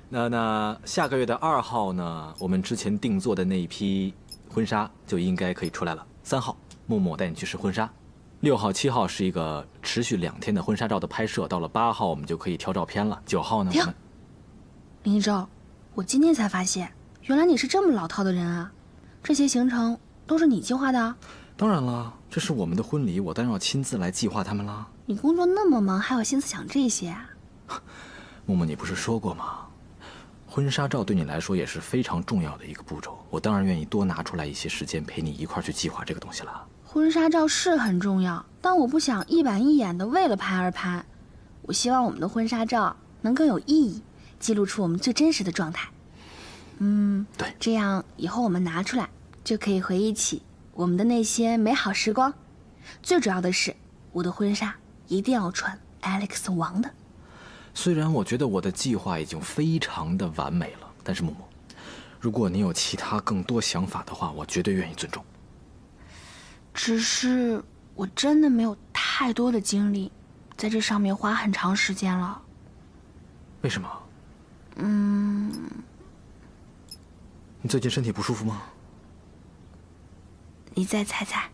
那那下个月的二号呢，我们之前定做的那一批婚纱就应该可以出来了。三号，木木我带你去试婚纱。六号、七号是一个持续两天的婚纱照的拍摄，到了八号我们就可以挑照片了。九号呢？我们林一周，我今天才发现，原来你是这么老套的人啊！这些行程都是你计划的啊？当然了，这是我们的婚礼，我当然要亲自来计划他们啦。你工作那么忙，还有心思想这些啊？木木，你不是说过吗？婚纱照对你来说也是非常重要的一个步骤，我当然愿意多拿出来一些时间陪你一块儿去计划这个东西了。婚纱照是很重要，但我不想一板一眼的为了拍而拍。我希望我们的婚纱照能更有意义，记录出我们最真实的状态。嗯，对，这样以后我们拿出来就可以回忆起我们的那些美好时光。最主要的是，我的婚纱一定要穿 Alex 王的。虽然我觉得我的计划已经非常的完美了，但是木木，如果你有其他更多想法的话，我绝对愿意尊重。只是我真的没有太多的精力在这上面花很长时间了。为什么？嗯，你最近身体不舒服吗？你再猜猜。[laughs]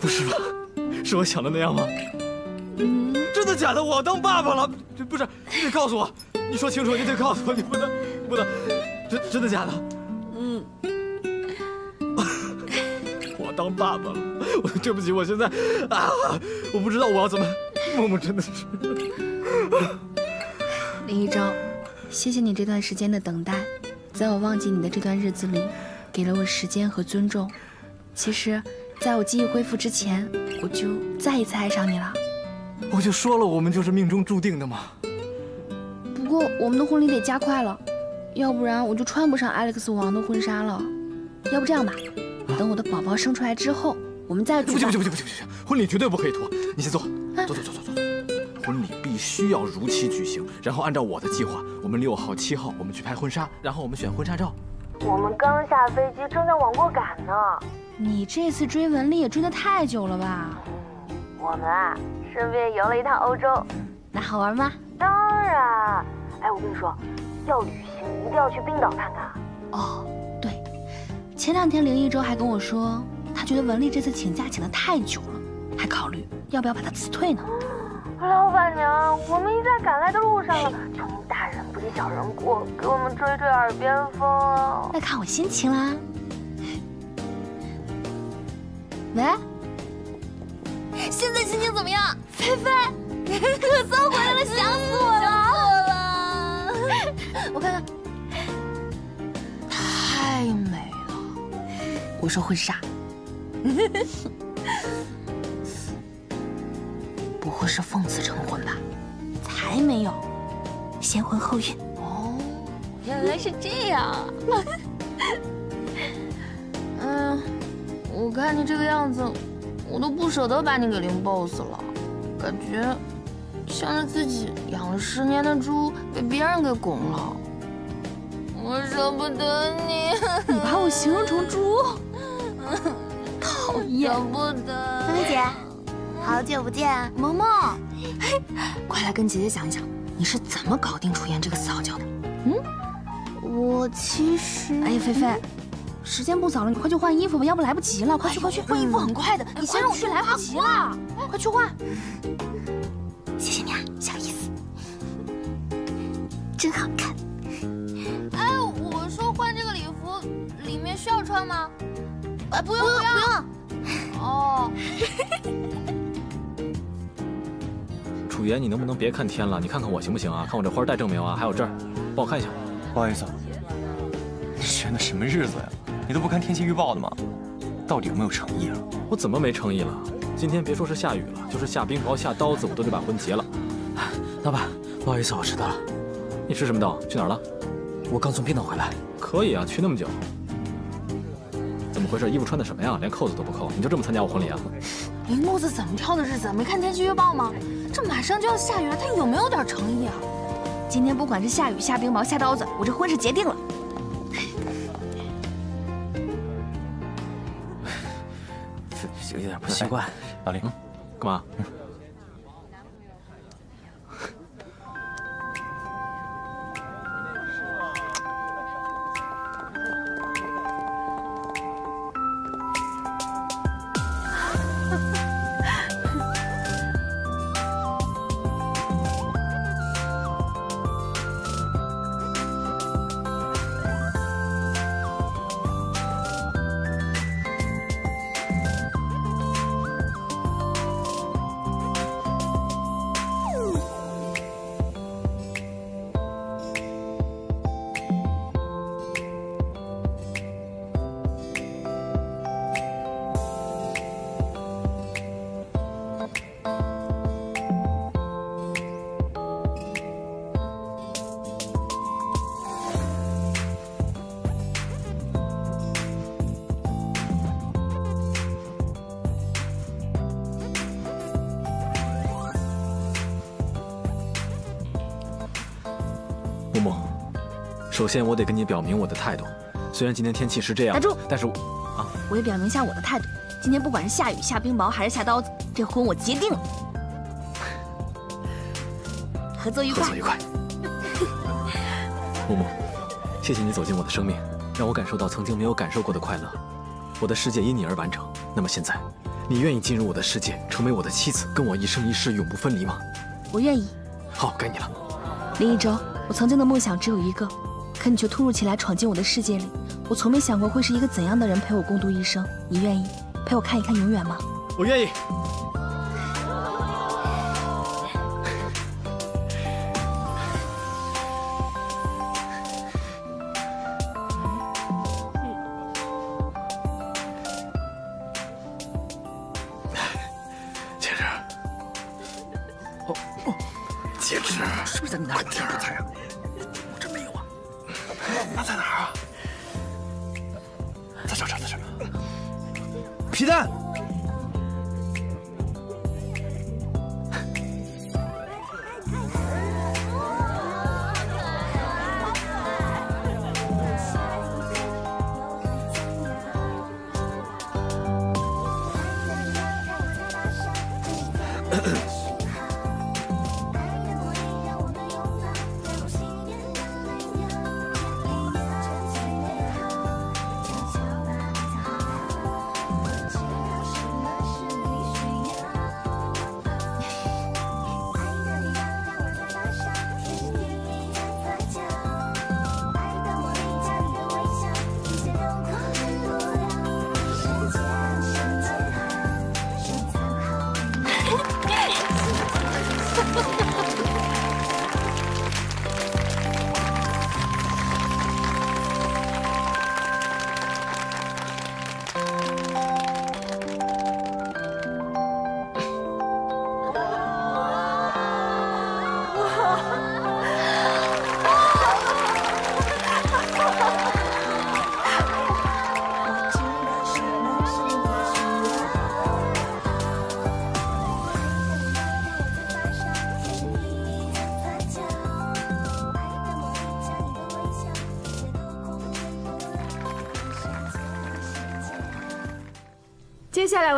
不是吧？是我想的那样吗？真的假的？我要当爸爸了？这不是，你得告诉我，你说清楚，你得告诉我，你不能，不能，真真的假的？嗯，[laughs] 我当爸爸了，[laughs] 我对不起，我现在啊，我不知道我要怎么。木木真的是，[laughs] 林一舟，谢谢你这段时间的等待，在我忘记你的这段日子里，给了我时间和尊重。其实，在我记忆恢复之前，我就再一次爱上你了。我就说了，我们就是命中注定的嘛。不过我们的婚礼得加快了，要不然我就穿不上 Alex 王的婚纱了。要不这样吧，等我的宝宝生出来之后，我们再不行不行不行不行不行，婚礼绝对不可以拖。你先坐，坐坐坐坐坐坐。婚礼必须要如期举行，然后按照我的计划，我们六号、七号我们去拍婚纱，然后我们选婚纱照。我们刚下飞机，正在往过赶呢。你这次追文丽也追得太久了吧？我们啊，顺便游了一趟欧洲，那好玩吗？当然。哎，我跟你说，要旅行一定要去冰岛看看。哦，对，前两天林一舟还跟我说，他觉得文丽这次请假请得太久了，还考虑要不要把他辞退呢。老板娘，我们已在赶来的路上了，求您大人不计小人过，给我们吹吹耳边风。那看我心情啦。喂，现在心情怎么样？菲菲，[laughs] 可算回来了，想死我了！想死我了！[laughs] 我看看，太美了。我说婚纱，不会是奉子成婚吧？才没有，先婚后孕。哦，原来是这样啊！嗯，我看你这个样子。我都不舍得把你给拎 boss 了，感觉像是自己养了十年的猪被别人给拱了。我舍不得你，你把我形容成猪，[laughs] 讨厌！舍不得。菲菲姐，好久不见，萌萌，快来跟姐姐讲一讲，你是怎么搞定楚言这个骚娇的？嗯，我其实……哎呀，菲菲。时间不早了，你快去换衣服吧，要不来不及了。快去快去，换衣服很快的。你先让我去，来不及了。快去换。谢谢你啊，小意思。真好看。哎，我说换这个礼服，里面需要穿吗？啊，不用不用不用。哦。[laughs] 楚言，你能不能别看天了？你看看我行不行啊？看我这花带正没有啊？还有这儿，帮我看一下。不好意思，你选的什么日子呀？你都不看天气预报的吗？到底有没有诚意啊？我怎么没诚意了？今天别说是下雨了，就是下冰雹下刀子，我都得把婚结了。老板，不好意思，我迟到了。你吃什么到？去哪儿了？我刚从冰岛回来。可以啊，去那么久。怎么回事？衣服穿的什么呀？连扣子都不扣，你就这么参加我婚礼啊？林公子怎么挑的日子？没看天气预报吗？这马上就要下雨了，他有没有点诚意啊？今天不管是下雨、下冰雹、下刀子，我这婚是结定了。[laughs] 有点不习惯。老林，干嘛？首先我得跟你表明我的态度。虽然今天天气是这样，打住！但是我啊，我也表明一下我的态度。今天不管是下雨、下冰雹还是下刀子，这婚我结定了。[laughs] 合作愉快。合作愉快。[laughs] 木木，谢谢你走进我的生命，让我感受到曾经没有感受过的快乐。我的世界因你而完整。那么现在，你愿意进入我的世界，成为我的妻子，跟我一生一世永不分离吗？我愿意。好，该你了。林一舟，我曾经的梦想只有一个，可你却突如其来闯进我的世界里。我从没想过会是一个怎样的人陪我共度一生。你愿意陪我看一看永远吗？我愿意。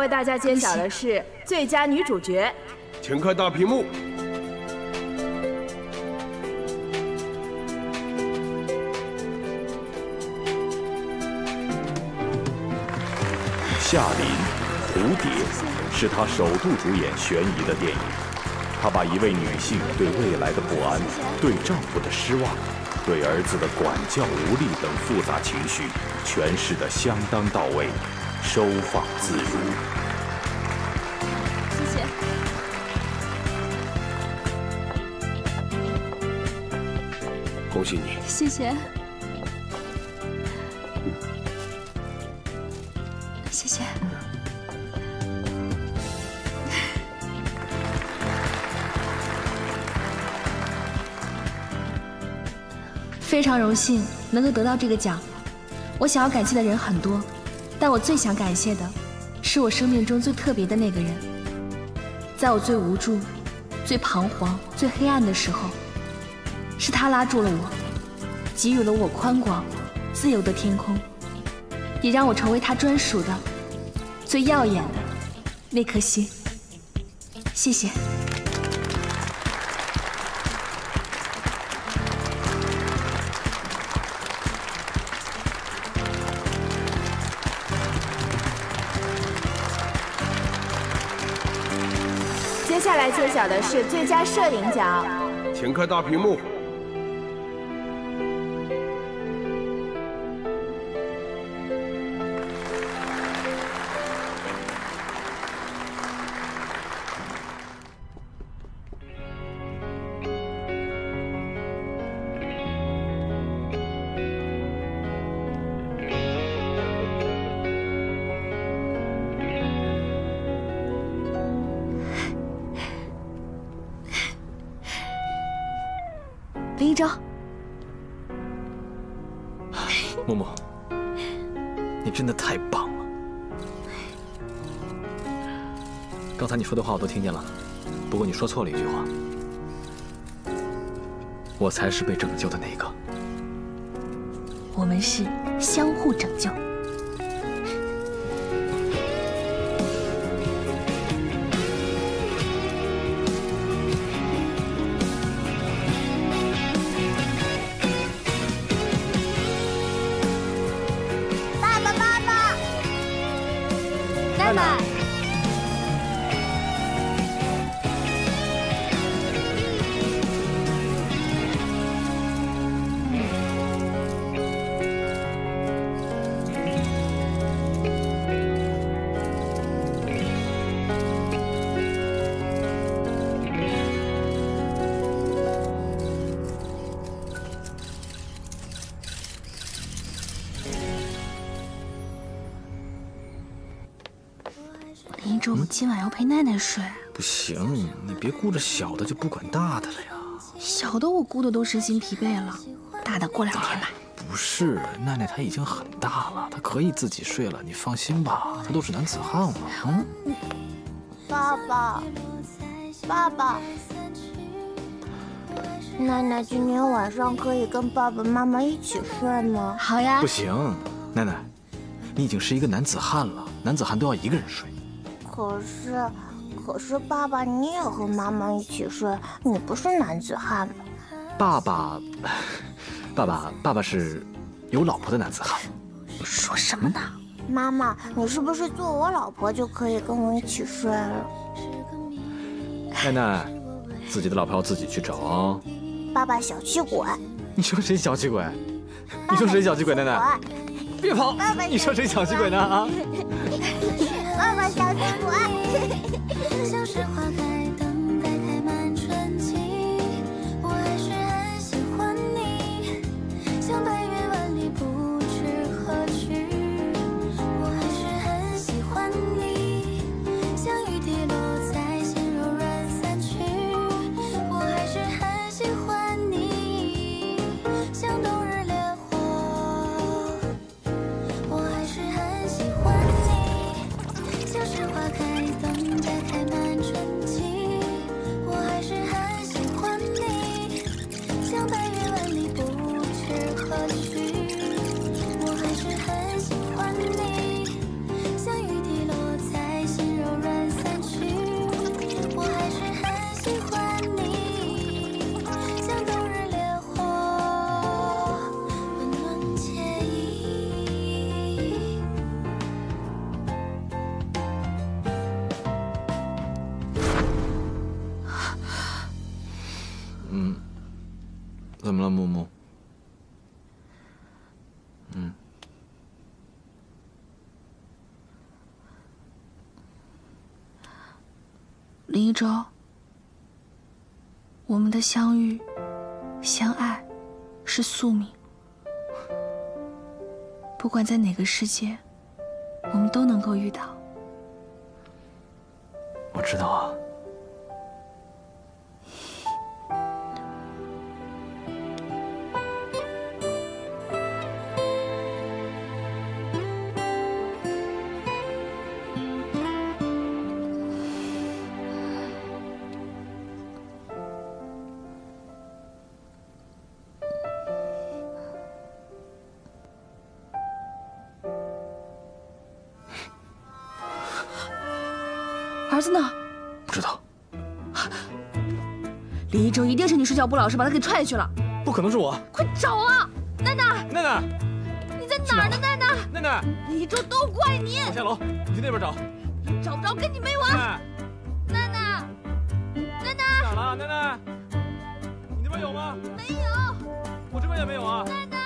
大家揭晓的是最佳女主角，请看大屏幕。夏琳，蝴蝶，是她首度主演悬疑的电影。她把一位女性对未来的不安、对丈夫的失望、对儿子的管教无力等复杂情绪诠释得相当到位，收放自如。谢谢。谢谢。非常荣幸能够得到这个奖。我想要感谢的人很多，但我最想感谢的，是我生命中最特别的那个人。在我最无助、最彷徨、最黑暗的时候，是他拉住了我，给予了我宽广、自由的天空，也让我成为他专属的、最耀眼的那颗星。谢谢。接下来揭晓的是最佳摄影奖，请看大屏幕。你真的太棒了！刚才你说的话我都听见了，不过你说错了一句话，我才是被拯救的那个。我们是相互拯救。今晚要陪奈奈睡。不行，你别顾着小的就不管大的了呀。小的我顾的都身心疲惫了，大的过两天吧。不是，奈奈她已经很大了，她可以自己睡了，你放心吧，她都是男子汉了。嗯，爸爸，爸爸，奈奈今天晚上可以跟爸爸妈妈一起睡吗？好呀不行，奈奈，你已经是一个男子汉了，男子汉都要一个人睡。可是，可是爸爸你也和妈妈一起睡，你不是男子汉吗？爸爸，爸爸，爸爸是有老婆的男子汉。说什么呢？妈妈，你是不是做我老婆就可以跟我一起睡了？奈奈，自己的老婆要自己去找哦。爸爸小气鬼，你说谁小气鬼？你说谁小气鬼？奶奶，别跑！你说谁小气鬼呢？啊！爸爸小气鬼。像是花开，么了，木木？嗯，林一舟，我们的相遇、相爱是宿命。不管在哪个世界，我们都能够遇到。我知道啊。李一定是你睡觉不老实，把他给踹下去了。不可能是我。快找啊，奈奈！奈奈，你在哪儿呢？奈奈！奈奈，李一周都怪你。我下楼，你去那边找。找不着，跟你没完。奈奈，奈奈，哪了？奈奈，你那边有吗？没有。我这边也没有啊。奈奈。